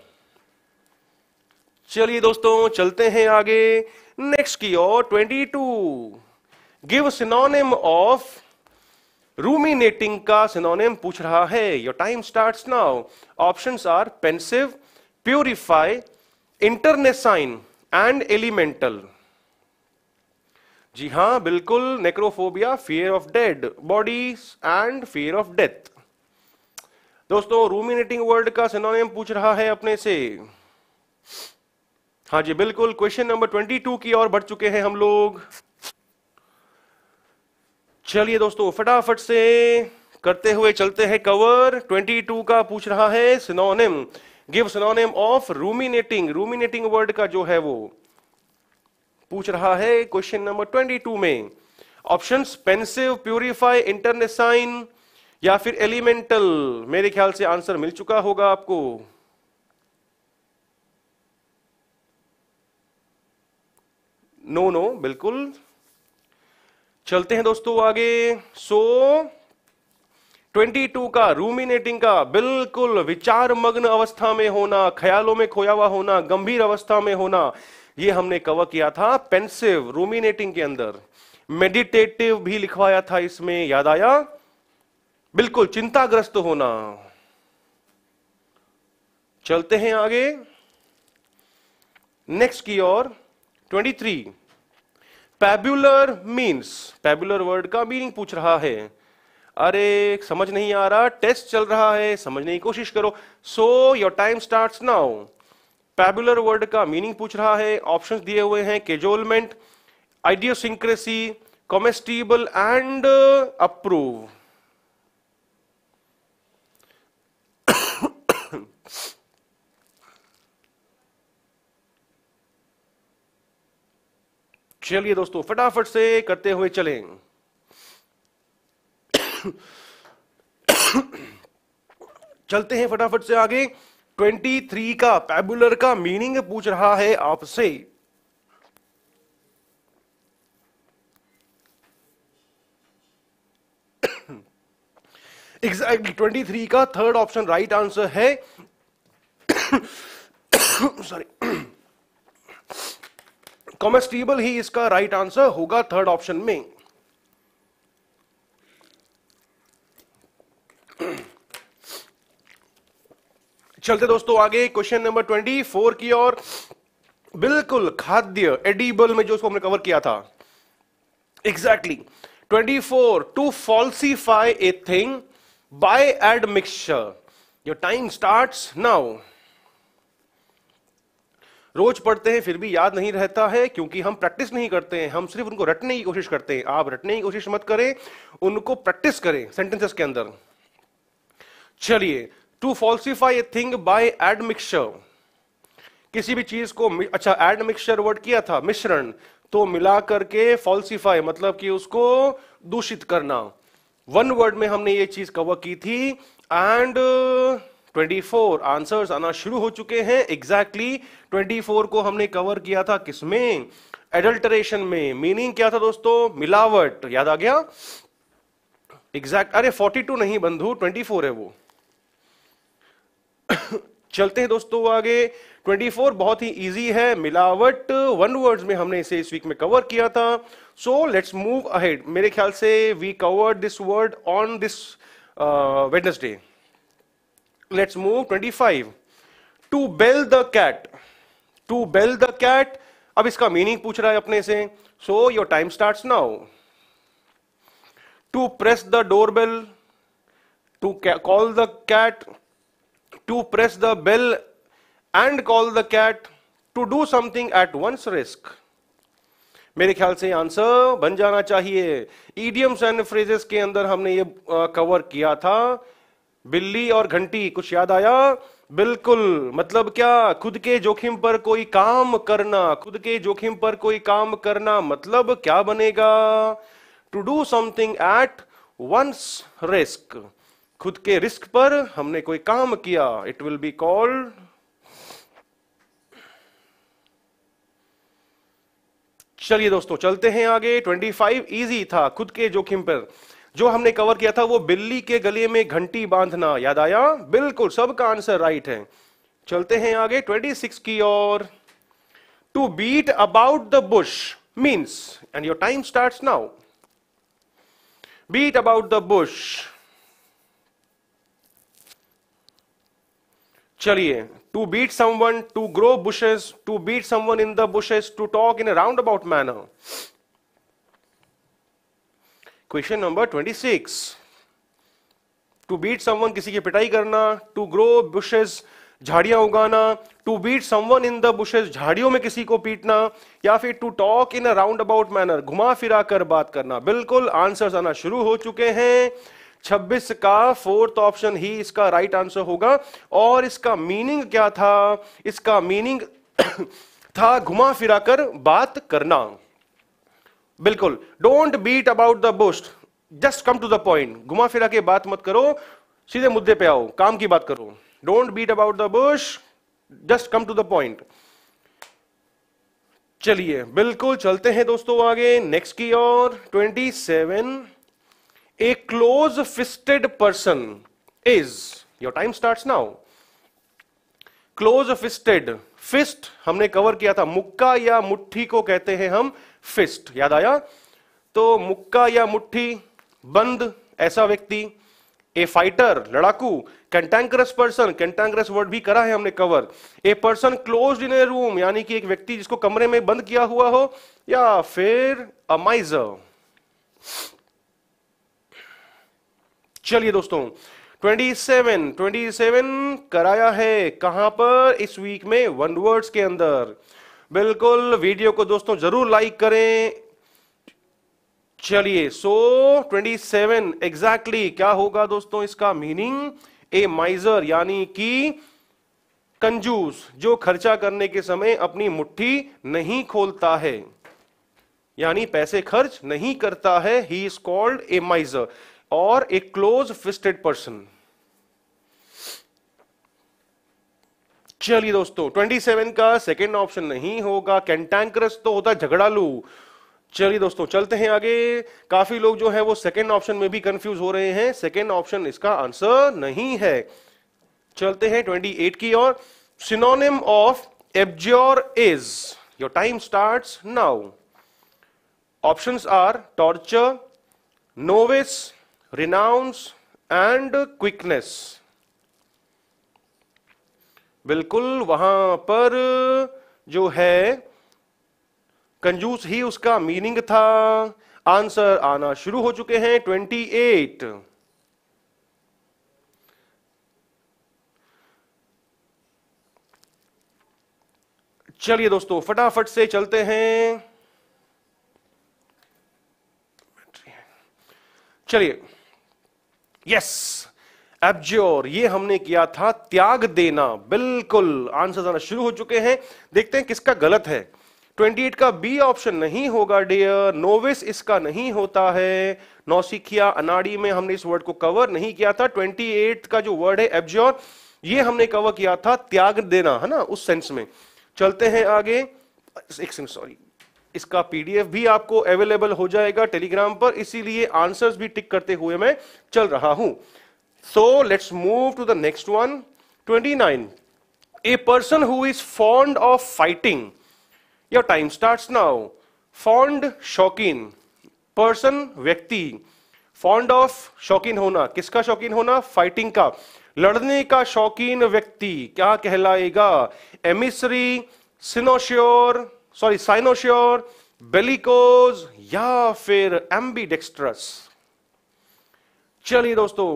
चलिए दोस्तों, चलते हैं आगे। नेक्स्ट की ओर twenty two give synonym of ruminating का सिनोनिम पूछ रहा है। Your time start now options are pensive purify internecine and elemental जी हाँ, बिल्कुल necrophobia fear of dead bodies and fear of death दोस्तों रूमिनेटिंग वर्ड का सिनोनिम पूछ रहा है अपने से। हाँ जी, बिल्कुल क्वेश्चन नंबर ट्वेंटी टू की ओर बढ़ चुके हैं हम लोग। चलिए दोस्तों, फटाफट से करते हुए चलते हैं कवर 22 का पूछ रहा है synonym give synonym of ruminating ruminating word का जो है वो पूछ रहा है क्वेश्चन नंबर 22 में। ऑप्शंस पेंसिव प्यूरिफाई इंटरनेसाइन या फिर एलिमेंटल मेरे ख्याल से आंसर मिल चुका होगा आपको। नो नो बिल्कुल। चलते हैं दोस्तों आगे। सो so, 22 का रूमिनेटिंग का बिल्कुल विचार मग्न अवस्था में होना ख्यालों में खोया हुआ होना गंभीर अवस्था में होना ये हमने कवर किया था पेंसिव रूमिनेटिंग के अंदर। मेडिटेटिव भी लिखवाया था इसमें याद आया? बिल्कुल चिंताग्रस्त होना। चलते हैं आगे। नेक्स्ट की ओर 23 पैब्यूलर मींस पैब्यूलर वर्ड का मीनिंग पूछ रहा है। अरे, समझ नहीं आ रहा टेस्ट चल रहा है, समझने की कोशिश करो। So your time start now pabular word का मीनिंग पूछ रहा है ऑप्शन दिए हुए हैं केजोलमेंट आइडियोसिंक्रेसी comestible and approve चलिए दोस्तों, फटाफट से करते हुए चलें। चलते हैं फटाफट से आगे। 23 का पैबुलर का मीनिंग पूछ रहा है आपसे। एग्जैक्टली ट्वेंटी थ्री का थर्ड ऑप्शन राइट आंसर है। सॉरी कॉमेस्टिबल ही इसका राइट आंसर होगा थर्ड ऑप्शन में। चलते दोस्तों आगे क्वेश्चन नंबर ट्वेंटी फोर की ओर। बिल्कुल खाद्य एडिबल में जो उसको हमने कवर किया था। Exactly twenty four to falsify a thing by admixture your time start now रोज पढ़ते हैं, फिर भी याद नहीं रहता है, क्योंकि हम प्रैक्टिस नहीं करते हैं। हम सिर्फ़ उनको रटने की कोशिश करते हैं। आप रटने की कोशिश मत करें, उनको प्रैक्टिस करें सेंटेंसेस के अंदर। चलिए to falsify a thing by admixture किसी भी चीज़ को अच्छा एड मिक्सचर वर्ड किया था, मिश्रण तो मिला करके फॉल्सिफाई मतलब कि उसको दूषित करना। वन वर्ड में हमने ये चीज़ कवर की थी एंड 24 आंसर्स आना शुरू हो चुके हैं। एग्जैक्टली exactly 24 को हमने कवर किया था किसमें? एडल्टरेशन में। मीनिंग क्या था दोस्तों? मिलावट। याद आ गया? एग्जैक्ट अरे 42 नहीं बंधु 24 है वो। चलते हैं दोस्तों आगे। 24 बहुत ही इजी है। मिलावट। वन वर्ड्स में हमने इसे इस वीक में कवर किया था। सो लेट्स मूव अहेड मेरे ख्याल से we covered this word on this Wednesday let's move 25 to bell the cat to bell the cat अब इसका मीनिंग पूछ रहा है अपने से। So your time start now to press the door bell to call the cat to press the bell and call the cat to do something at one's risk मेरे ख्याल से आंसर बन जाना चाहिए। ईडियम्स एंड फ्रेजेस के अंदर हमने ये कवर किया था। बिल्ली और घंटी, कुछ याद आया? बिल्कुल मतलब क्या? खुद के जोखिम पर कोई काम करना, खुद के जोखिम पर कोई काम करना मतलब क्या बनेगा? To do something at one's risk खुद के रिस्क पर हमने कोई काम किया इट विल बी कॉल्ड चलिए दोस्तों, चलते हैं आगे। 25 इजी था, खुद के जोखिम पर। जो हमने कवर किया था वो बिल्ली के गले में घंटी बांधना, याद आया? बिल्कुल, सबका आंसर राइट है। चलते हैं आगे 26 की ओर। To beat about the bush means and your time start now beat about the bush चलिए to beat someone to grow bushes to beat someone in the bushes to talk in a roundabout manner question number twenty six to beat someone किसी की पिटाई करना टू ग्रो बुशेस झाड़ियाँ उगाना to beat someone in the bushes झाड़ियों में किसी को पीटना, या फिर to talk in a roundabout manner घुमा फिरा कर बात करना। बिल्कुल आंसर्स आना शुरू हो चुके हैं। 26 का फोर्थ ऑप्शन ही इसका राइट right आंसर होगा। और इसका मीनिंग क्या था? इसका मीनिंग था घुमा फिरा कर बात करना। बिल्कुल don't beat about the bush just come to the point घुमा फिरा के बात मत करो, सीधे मुद्दे पे आओ, काम की बात करो. Don't beat about the bush just come to the point चलिए, बिल्कुल चलते हैं दोस्तों आगे नेक्स्ट की ओर 27 a close fisted person is your time start now close fisted fist हमने कवर किया था, मुक्का या मुट्ठी को कहते हैं हम फिस्ट याद आया? तो मुक्का या मुट्ठी, बंद, ऐसा व्यक्ति ए फाइटर लड़ाकू कैंटेंकरस पर्सन कैंटेंकरस वर्ड भी करा है हमने cover a person close in a room यानी कि एक व्यक्ति जिसको कमरे में बंद किया हुआ हो, या फिर अमाइजर चलिए दोस्तों 27 27 कराया है कहाँ पर? इस वीक में वन वर्ड्स के अंदर. बिल्कुल वीडियो को दोस्तों ज़रूर लाइक करें। चलिए सो 27 एग्जैक्टली क्या होगा दोस्तों इसका मीनिंग ए माइजर यानी कि कंजूस, जो खर्चा करने के समय अपनी मुट्ठी नहीं खोलता है। यानी पैसे खर्च नहीं करता है ही इज़ कॉल्ड ए माइजर और ए क्लोज फिस्टेड पर्सन चलिए दोस्तों 27 का सेकेंड ऑप्शन नहीं होगा कैंटैंक्रस तो होता झगड़ालू। चलिए दोस्तों, चलते हैं आगे। काफ़ी लोग जो है वो सेकेंड ऑप्शन में भी कंफ्यूज हो रहे हैं। सेकेंड ऑप्शन इसका आंसर नहीं है। चलते हैं 28 की ओर। Synonym of abjure is your time starts now options are torture novice renounce and quickness बिल्कुल वहाँ पर जो है, कंजूस ही उसका मीनिंग था। आंसर आना शुरू हो चुके हैं 28 चलिए दोस्तों, फटाफट से चलते हैं। चलिए। यस एब्ज्योर ये हमने किया था त्याग देना। बिल्कुल आंसर आना शुरू हो चुके हैं। देखते हैं किसका गलत है। 28 का बी ऑप्शन नहीं होगा डियर नोविस इसका नहीं होता है। नौसिखिया, अनाड़ी में हमने इस वर्ड को कवर नहीं किया था। 28 का जो वर्ड है एब्ज्योर ये हमने कवर किया था त्याग देना, है ना, उस सेंस में। चलते हैं आगे। एक सेंस सॉरी इसका पीडीएफ भी आपको अवेलेबल हो जाएगा टेलीग्राम पर, इसीलिए आंसर्स भी टिक करते हुए मैं चल रहा हूँ। So let's move to the next one. 29. A person who is fond of fighting. Your time starts now. Fond, शौकीन पर्सन व्यक्ति फॉन्ड ऑफ़ शौकीन होना किसका शौकीन होना फाइटिंग का लड़ने का शौकीन व्यक्ति क्या कहलाएगा emissary cynosure sorry cynosure bellicose या फिर एम्बीडेक्स्ट्रस चलिए दोस्तों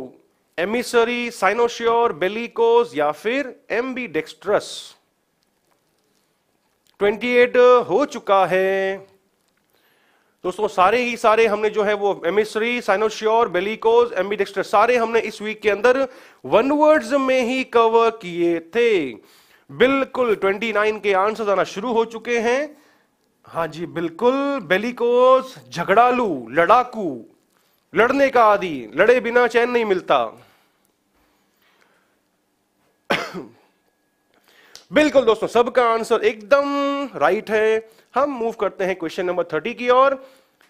एमिसरी, साइनोश्योर, बेलिकोस या फिर एमबी डेक्स्ट्रस 28 हो चुका है। दोस्तों, सारे ही सारे हमने जो है वो एमिसरी, साइनोश्योर एमबी डेक्स्ट्रस सारे हमने इस वीक के अंदर वन वर्ड्स में ही कवर किए थे। बिल्कुल 29 के आंसर आना शुरू हो चुके हैं। हाँ जी, बिल्कुल। बेलिकोस, झगड़ालू, लड़ाकू। लड़ने का आदि, लड़े बिना चैन नहीं मिलता। बिल्कुल दोस्तों, सबका आंसर एकदम राइट है। हम मूव करते हैं क्वेश्चन नंबर थर्टी की ओर।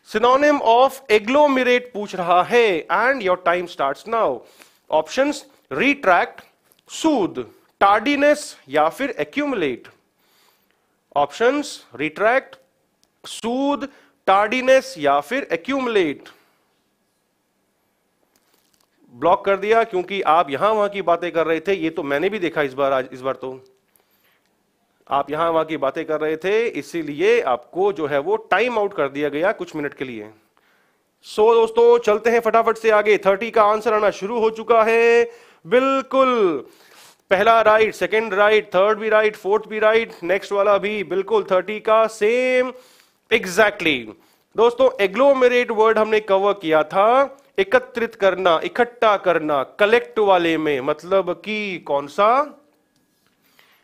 सिनोनिम ऑफ़ एग्लोमिरेट पूछ रहा है and your time start now options retract sued tardiness या फिर accumulate options retract sued tardiness या फिर एक्यूमुलेट ब्लॉक कर दिया क्योंकि आप यहाँ वहाँ की बातें कर रहे थे ये तो मैंने भी देखा इस बार आज इस बार तो। आप यहाँ वहाँ की बातें कर रहे थे इसीलिए आपको जो है वो टाइम आउट कर दिया गया कुछ मिनट के लिए। सो so, दोस्तों चलते हैं फटाफट से आगे। थर्टी का आंसर आना शुरू हो चुका है। बिल्कुल पहला राइट सेकंड राइट थर्ड भी राइट फोर्थ भी राइट नेक्स्ट वाला भी बिल्कुल थर्टी का सेम एग्जैक्टली exactly. दोस्तों एग्लोमेरेट वर्ड हमने कवर किया था। एकत्रित करना, इकट्ठा करना कलेक्ट वाले में मतलब कि कौन सा?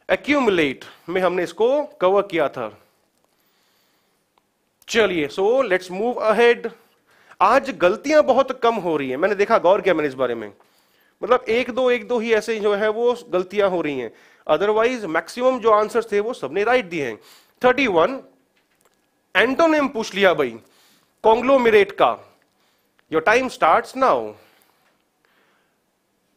एक्यूमुलेट में हमने इसको कवर किया था। चलिए सो लेट्स मूव अहेड आज गलतियाँ बहुत कम हो रही है। मैंने देखा गौर किया मैंने इस बारे में। मतलब एक दो एक दो ही ऐसे जो है, वो गलतियाँ हो रही हैं। अदरवाइज़ मैक्सिमम जो आंसर थे, वो सबने राइट दिए हैं। थर्टी वन एंटोनिम पूछ लिया भाई। कॉन्ग्लोमिरेट का। योर टाइम स्टार्ट नाउ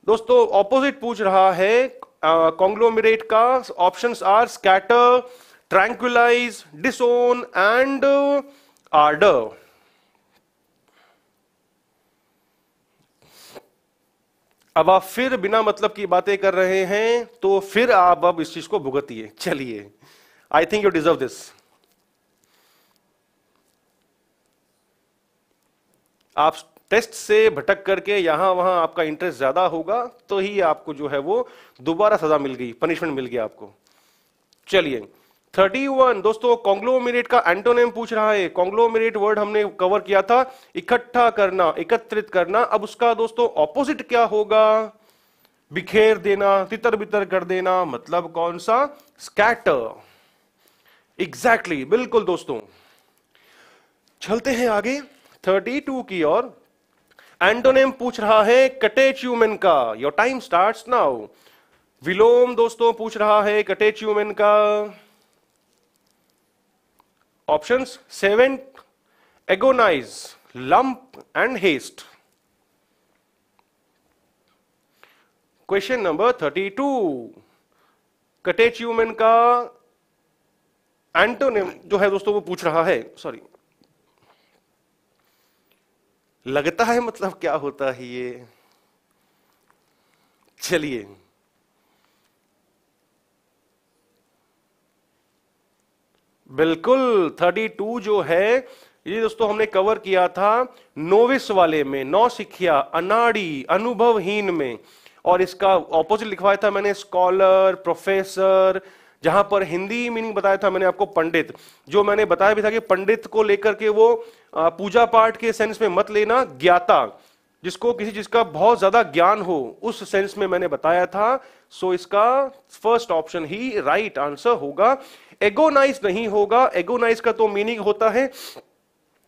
दोस्तों ऑपोजिट पूछ रहा है कॉन्ग्लोमिरेट uh, का options are scatter tranquillise disown and ardour अब आप फिर बिना मतलब की बातें कर रहे हैं तो फिर आप अब इस चीज़ को भुगतिए। चलिए I think you deserve this आप टेस्ट से भटक करके यहाँ वहाँ आपका इंटरेस्ट ज़्यादा होगा तो ही आपको जो है वो दोबारा सजा मिल गई पनिशमेंट मिल गया आपको। चलिए 31 दोस्तों कॉन्ग्लोमेरेट का एंटोनेम पूछ रहा है। कॉन्ग्लोमेरेट वर्ड हमने कवर किया था इकट्ठा करना एकत्रित करना। अब उसका दोस्तों ऑपोजिट क्या होगा? बिखेर देना तितर बितर कर देना मतलब कौन सा? स्कैटर एग्जैक्टली exactly, बिल्कुल दोस्तों। चलते हैं आगे। 32 की ओर, एंटोनेम पूछ रहा है, कटेच्यूमेन का योर टाइम स्टार्ट नाउ विलोम दोस्तों पूछ रहा है, कटेच्यूमेन का। Options seven agonise lump and haste question number thirty two catechumen का, एंटोनिम जो है दोस्तों वो पूछ रहा है सॉरी लगता है मतलब क्या होता है ये? चलिए। बिल्कुल, थर्टी टू जो है, ये दोस्तों हमने कवर किया था नोविस वाले में, नौ सिखिया, अनाड़ी, अनुभवहीन में। और इसका ऑपोजिट लिखवाया था मैंने स्कॉलर प्रोफेसर जहाँ पर हिंदी मीनिंग बताया था मैंने आपको पंडित, जो मैंने बताया भी था कि पंडित को लेकर के वो पूजा पाठ के सेंस में मत लेना, ज्ञाता, जिसको किसी चीज़ का बहुत ज़्यादा ज्ञान हो, उस सेंस में मैंने बताया था। सो इसका फ़र्स्ट ऑप्शन ही राइट आंसर होगा। एगोनाइज नहीं होगा। एगोनाइज का तो मीनिंग होता है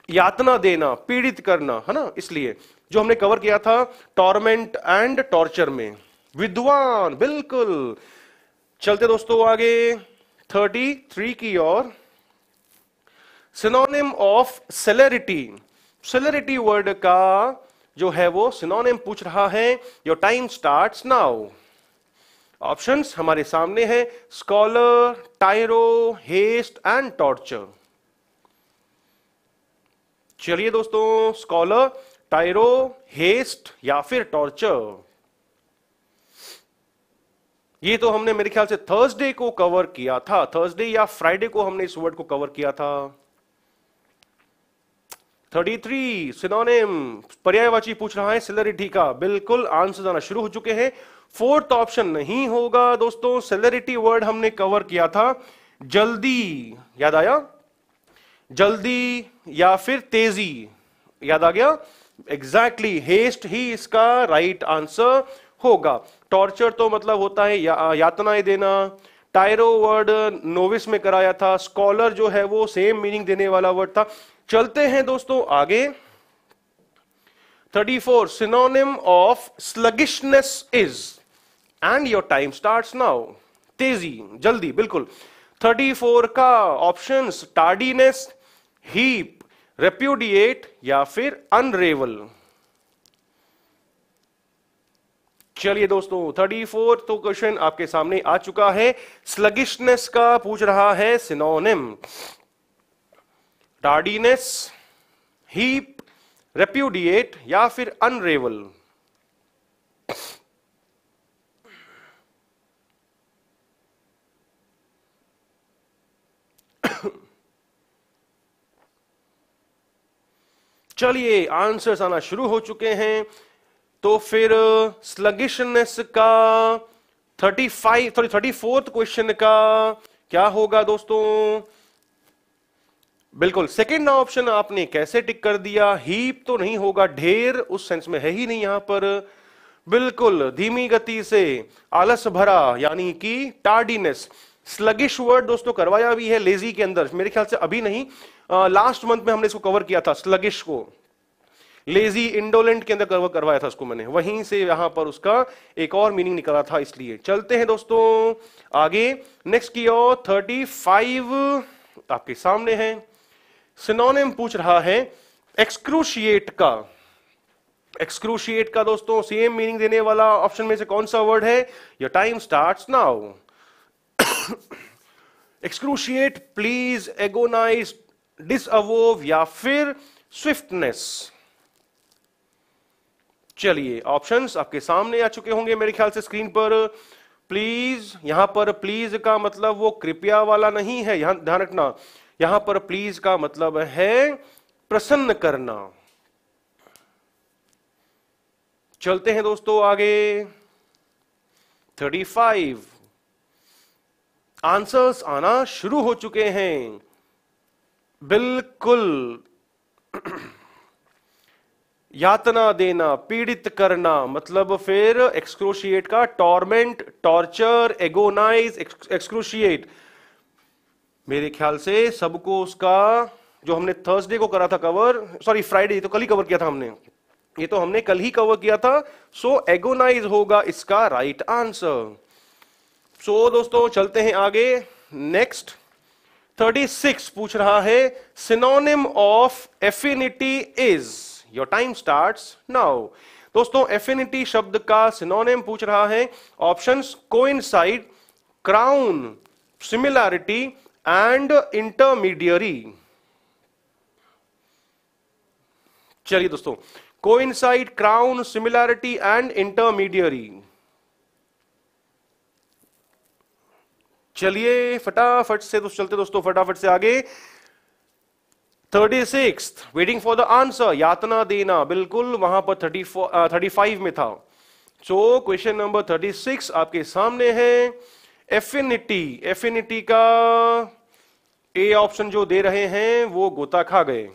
यातना देना, पीड़ित करना, है ना? इसलिए जो हमने कवर किया था टॉर्मेंट एंड टॉर्चर में। विद्वान, बिल्कुल। चलते दोस्तों आगे थर्टी थ्री की ओर। Synonym of celerity celerity word का जो है वो सिनोनिम पूछ रहा है your time start now options हमारे सामने है scholar tyro haste and torture चलिए दोस्तों स्कॉलर टायरो हेस्ट या फिर टॉर्चर ये तो हमने मेरे ख्याल से थर्सडे को कवर किया था। थर्सडे या फ्राइडे को हमने इस वर्ड को कवर किया था। 33 सिनोनिम पर्यायवाची पूछ रहा है सिलरिटी का बिल्कुल आंसर जाना शुरू हो चुके हैं। फोर्थ ऑप्शन नहीं होगा दोस्तों सेलरिटी वर्ड हमने कवर किया था। जल्दी याद आया? जल्दी या फिर तेज़ी याद आ गया? एग्जैक्टली exactly, हेस्ट ही इसका राइट right आंसर होगा। टॉर्चर तो मतलब होता है या, यातनाएँ देना टायरो वर्ड नोविस में कराया था स्कॉलर जो है वो सेम मीनिंग देने वाला वर्ड था। चलते हैं दोस्तों आगे। 34 synonym of sluggishness is and your time start now तेज़ी जल्दी बिल्कुल। 34 का ऑप्शन टार्डीनेस हीप रेप्यूडिएट या फिर अनरेवल चलिए दोस्तों थर्टी फोर तो क्वेश्चन आपके सामने आ चुका है। स्लगिशनेस का पूछ रहा है सिनोनिम टार्डीनेस हीप रेप्यूडिएट या फिर अनरेवल चलिए आंसर्स आना शुरू हो चुके हैं। तो फिर स्लगिशनेस का thirty five sorry thirty fourth question का क्या होगा दोस्तों? बिल्कुल सेकेंड ऑप्शन आपने कैसे टिक कर दिया? हीप तो नहीं होगा ढेर उस सेंस में है ही नहीं यहाँ पर। बिल्कुल धीमी गति से आलस भरा यानी कि टार्डीनेस स्लगिश वर्ड दोस्तों करवाया भी है लेजी के अंदर। मेरे ख्याल से अभी नहीं आ, लास्ट मंथ में हमने इसको कवर किया था स्लगिश को। लेजी इंडोलेंट के अंदर कवर करवाया था उसको मैंने। वहीं से यहाँ पर उसका एक और मीनिंग निकला था, इसलिए। चलते हैं दोस्तों, आगे। नेक्स्ट की ओर थर्टी फाइव आपके सामने है। सिनोनिम पूछ रहा है एक्सक्रूशिएट का। एक्सक्रूशिएट का दोस्तों सेम मीनिंग देने वाला ऑप्शन में से कौन सा वर्ड है? Your time start now excruciate please agonise disavow या फिर स्विफ्टनेस चलिए ऑप्शंस आपके सामने आ चुके होंगे मेरे ख्याल से स्क्रीन पर। प्लीज़ यहाँ पर प्लीज़ का मतलब वो कृपया वाला नहीं है। यहाँ, ध्यान रखना, यहाँ पर प्लीज़ का मतलब है प्रसन्न करना। चलते हैं दोस्तों आगे। 35 आंसर्स आना शुरू हो चुके हैं। बिल्कुल। यातना देना पीड़ित करना मतलब फिर एक्सक्रोशिएट का टॉर्मेंट टॉर्चर एगोनाइज एक्सक्रोशिएट मेरे ख्याल से सबको उसका जो हमने थर्सडे को करा था कवर सॉरी फ्राइडे तो कल ही कवर किया था हमने। ये तो हमने कल ही कवर किया था सो so, एगोनाइज होगा इसका राइट आंसर सो दोस्तों चलते हैं आगे। नेक्स्ट 36 पूछ रहा है synonym of affinity is your time starts now दोस्तों एफिनिटी शब्द का सिनोनिम पूछ रहा है। Option options coincide crown similarity and intermediary चलिए दोस्तों coincide crown similarity and intermediary चलिए, फटाफट से दोस्तों, चलते दोस्तों, फटाफट से आगे। Thirty six waiting for the answer यातना देना बिल्कुल वहाँ पर थर्टी फोर थर्टी फाइव में था। So question number thirty six आपके सामने है। एफिनिटी एफिनिटी का ए ऑप्शन जो दे रहे हैं, वो गोता खा गए।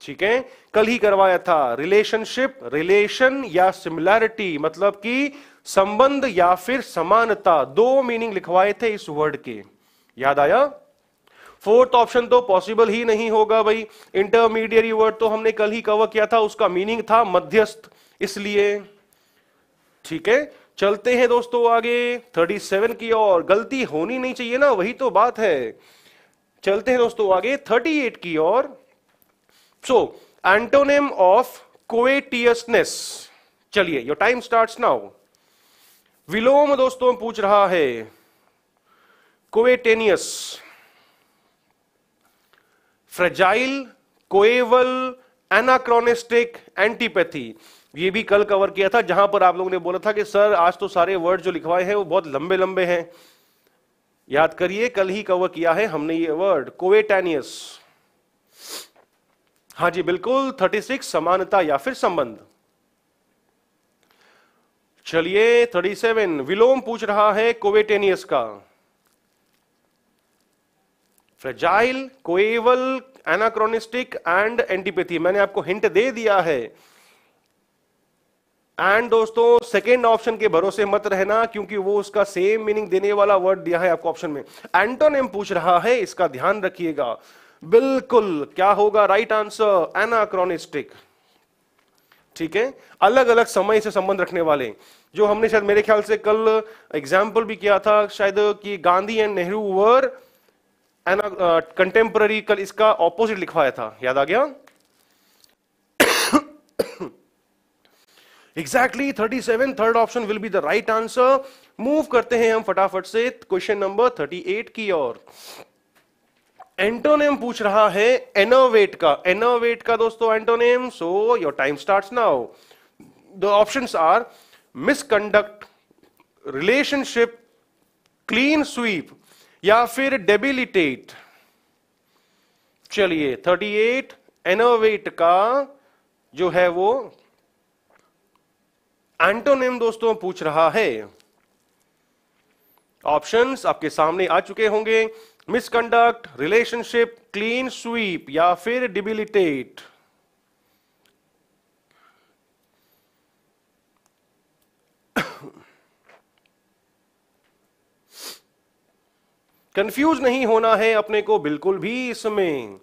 ठीक है? कल ही करवाया था। रिलेशनशिप रिलेशन या सिमिलैरिटी मतलब कि संबंध या फिर समानता, दो मीनिंग लिखवाए थे इस वर्ड के। याद आया? फोर्थ ऑप्शन तो पॉसिबल ही नहीं होगा भाई। इंटरमीडियरी वर्ड तो हमने कल ही कवर किया था, उसका मीनिंग था मध्यस्थ। इसलिए, ठीक है, चलते हैं दोस्तों आगे। 37 की और गलती होनी नहीं चाहिए ना, वही तो बात है। चलते हैं दोस्तों आगे 38 की ओर। सो एंटोनिम ऑफ़ कोएटियसनेस चलिए योर टाइम स्टार्ट नाउ विलोम दोस्तों पूछ रहा है coetaneous fragile, coeval, anachronistic, antipathy. ये भी कल कवर किया था, जहाँ पर आप लोगों ने बोला था कि, सर, आज तो सारे वर्ड जो लिखवाए हैं, वो बहुत लंबे लंबे हैं। याद करिए, कल ही कवर किया है हमने ये वर्ड कोवेटेनियस हाँ जी, बिल्कुल 36 समानता या फिर संबंध। चलिए 37 विलोम पूछ रहा है कोवेटेनियस का। Fragile, coeval, anachronistic and antipathy. मैंने आपको हिंट दे दिया है। एंड दोस्तों सेकेंड ऑप्शन के भरोसे मत रहना, क्योंकि वो उसका सेम मीनिंग देने वाला वर्ड दिया है आपको ऑप्शन में। एंटोनिम पूछ रहा है, इसका ध्यान रखिएगा। बिल्कुल, क्या होगा? राइट आंसर एनाक्रोनिस्टिक ठीक है? अलग अलग समय से संबंध रखने वाले। जो हमने शायद मेरे ख्याल से कल एग्ज़ाम्पल भी किया था, शायद कि Gandhi and Nehru were contemporary कल इसका ऑपोजिट लिखवाया था। याद आ गया? Exactly thirty seven third option will be the right answer move करते हैं हम फटाफट से। क्वेश्चन नंबर थर्टी एट की ओर। एंटोनेम पूछ रहा है एनोवेट का। एनोवेट का दोस्तों antonym so your time start now the options are misconduct relationship clean sweep या फिर डेबिलिटेट चलिए 38 एनोवेट का जो है वो एंटोनिम दोस्तों पूछ रहा है। ऑप्शंस आपके सामने आ चुके होंगे। मिसकंडक्ट रिलेशनशिप क्लीन स्वीप या फिर डिबिलिटेट कंफ्यूज नहीं होना है अपने को, बिल्कुल भी इसमें।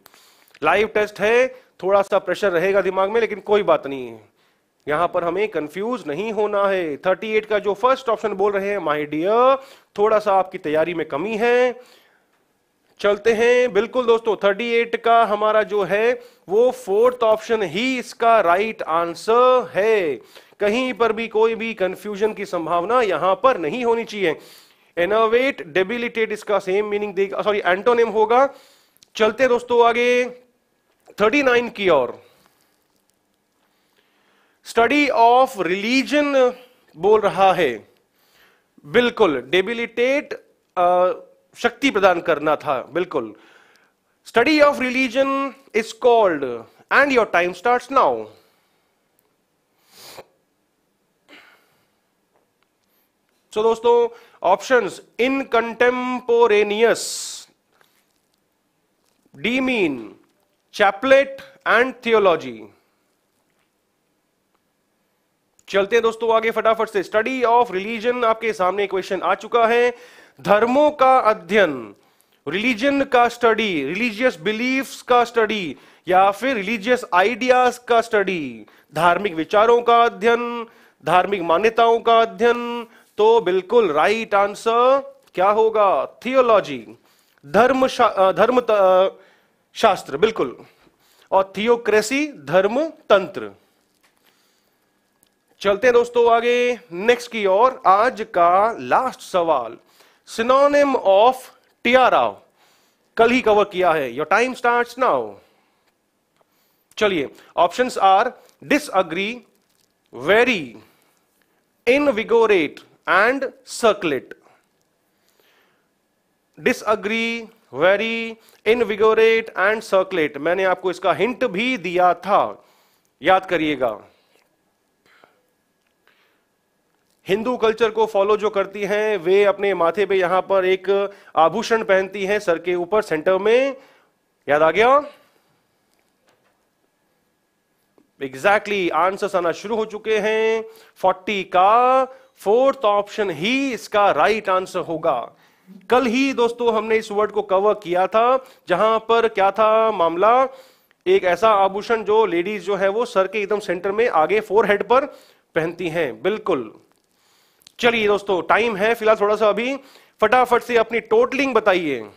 लाइव टेस्ट है थोड़ा सा प्रेशर रहेगा दिमाग में, लेकिन कोई बात नहीं है। यहाँ पर हमें कंफ्यूज नहीं होना है। 38 का जो फ़र्स्ट ऑप्शन बोल रहे हैं माय डियर थोड़ा सा आपकी तैयारी में कमी है। चलते हैं। बिल्कुल दोस्तों 38 का हमारा जो है, वो फोर्थ ऑप्शन ही इसका राइट आंसर है। कहीं पर भी कोई भी कंफ्यूजन की संभावना यहाँ पर नहीं होनी चाहिए। एनोवेट डेबिलिटेट इसका सेम मीनिंग देगा सॉरी एंटोनिम होगा। चलते दोस्तों आगे। 39 की ओर। स्टडी ऑफ़ रिलीजन बोल रहा है। बिल्कुल डेबिलिटेट शक्ति प्रदान करना था। बिल्कुल। Study of religion is called and your time start now so दोस्तों options in contemporaneous demean chaplet and theology चलते हैं दोस्तों आगे फटाफट से। स्टडी ऑफ़ रिलीजन आपके सामने क्वेश्चन आ चुका है। धर्मों का अध्ययन रिलीजन का स्टडी रिलीजियस बिलीफ्स का स्टडी या फिर रिलीजियस आइडियाज़ का स्टडी धार्मिक विचारों का अध्ययन, धार्मिक मान्यताओं का अध्ययन तो बिल्कुल राइट आंसर क्या होगा? थियोलॉजी धर्म शा, धर्म त, शास्त्र बिल्कुल। और थियोक्रेसी धर्म तंत्र। चलते हैं दोस्तों आगे नेक्स्ट की ओर। आज का लास्ट सवाल। सिनोनिम ऑफ़ टियारा कल ही कवर किया है। योर टाइम स्टार्ट नाउ चलिए options are disagree vary invigorate and circulate disagree vary invigorate and circulate मैंने आपको इसका हिंट भी दिया था। याद करिएगा। हिंदू कल्चर को फॉलो जो करती हैं वे अपने माथे पे यहाँ पर एक आभूषण पहनती हैं सर के ऊपर सेंटर में। याद आ गया? एग्जैक्टली exactly, आंसर्स आना शुरू हो चुके हैं। 40 का फोर्थ ऑप्शन ही इसका राइट आंसर होगा। कल ही दोस्तों हमने इस वर्ड को कवर किया था, जहाँ पर क्या था मामला? एक ऐसा आभूषण जो लेडीज़ जो है वो सर के एकदम सेंटर में आगे फोर हेड पर पहनती हैं। बिल्कुल। चलिए दोस्तों टाइम है फ़िलहाल थोड़ा सा अभी। फटाफट से अपनी टोटलिंग बताइए।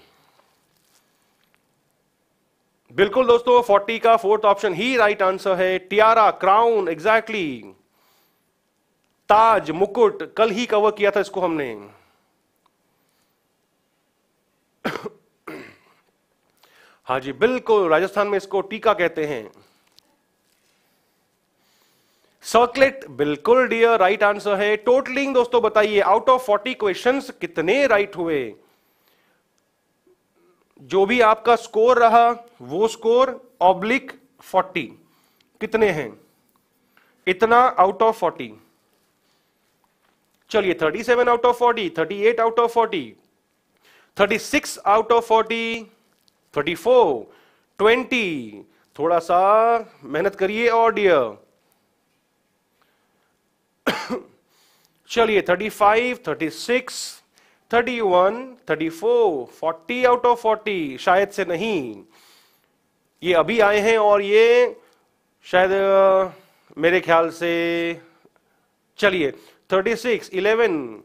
बिल्कुल दोस्तों 40 का फोर्थ ऑप्शन ही राइट आंसर है। टियारा क्राउन एग्जैक्टली ताज, मुकुट, कल ही कवर किया था इसको हमने। हाँ जी, बिल्कुल, राजस्थान में इसको टीका कहते हैं। सर्कलेट बिल्कुल डियर राइट आंसर है। टोटलिंग दोस्तों, बताइए आउट ऑफ़ फोर्टी क्वेश्चंस कितने राइट हुए? जो भी आपका स्कोर रहा, वो स्कोर ऑब्लिक फोर्टी कितने हैं? इतना आउट ऑफ़ फोर्टी चलिए thirty seven out of forty thirty eight out of forty thirty six out of forty thirty four twenty थोड़ा सा मेहनत करिए और डियर चलिए thirty five thirty six thirty one thirty four forty out of forty शायद से नहीं। ये अभी आए हैं और ये शायद, मेरे ख्याल से, चलिए thirty six, eleven,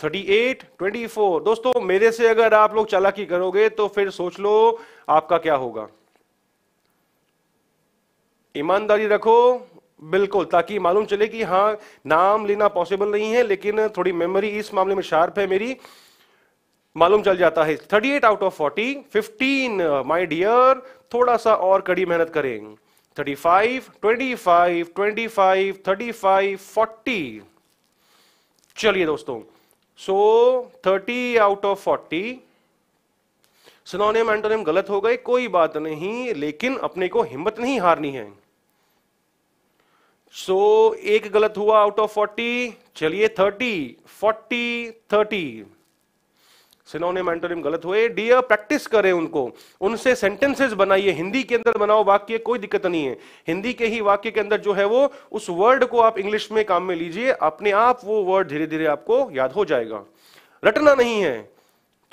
thirty eight, twenty four. दोस्तों, मेरे से अगर आप लोग चालाकी करोगे तो फिर सोच लो आपका क्या होगा। ईमानदारी रखो, बिल्कुल, ताकि मालूम चले कि हाँ नाम लेना पॉसिबल नहीं है, लेकिन थोड़ी मेमोरी इस मामले में शार्प है मेरी। मालूम चल जाता है। 38 आउट ऑफ़ 40 15 माय डियर थोड़ा सा और कड़ी मेहनत करें। 35 25 25 35 40 चलिए दोस्तों so thirty out of 40 synonym antonym गलत हो गए कोई बात नहीं लेकिन अपने को हिम्मत नहीं हारनी है। सो so, एक गलत हुआ आउट ऑफ़ फोर्टी चलिए thirty forty thirty synonym antonym गलत हुए। डियर प्रैक्टिस करें उनको। उनसे सेंटेंसेस बनाइए। हिंदी के अंदर बनाओ वाक्य कोई दिक्कत नहीं है। हिंदी के ही वाक्य के अंदर जो है वो उस वर्ड को आप इंग्लिश में काम में लीजिए। अपने आप वो वर्ड धीरे धीरे आपको याद हो जाएगा। रटना नहीं है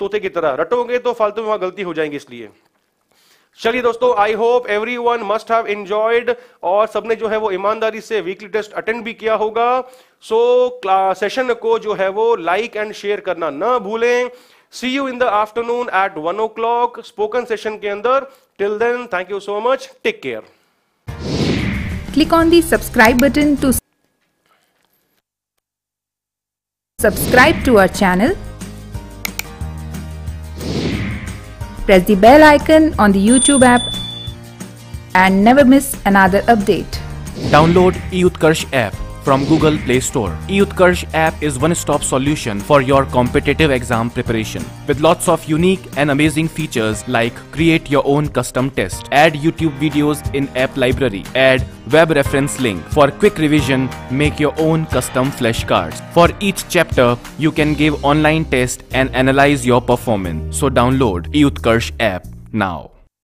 तोते की तरह। रटोगे तो फालतू में वहाँ गलती हो जाएँगी इसलिए। चलिए दोस्तों I hope everyone must have enjoyed और सबने जो है वो ईमानदारी से वीकली टेस्ट अटेंड भी किया होगा। सो so, सेशन को जो है वो लाइक एंड शेयर करना ना भूलें। See you in the afternoon at one o'clock spoken session के अंदर till then thank you so much take care click on the subscribe button to subscribe to our channel press the bell icon on the YouTube app and never miss another update. Download eUtkarsh app. From Google Play Store. eUtkarsh app is one-stop solution for your competitive exam preparation with lots of unique and amazing features like create your own custom test, add YouTube videos in app library, add web reference link for quick revision, make your own custom flashcards. For each chapter, you can give online test and analyze your performance. So download eUtkarsh app now.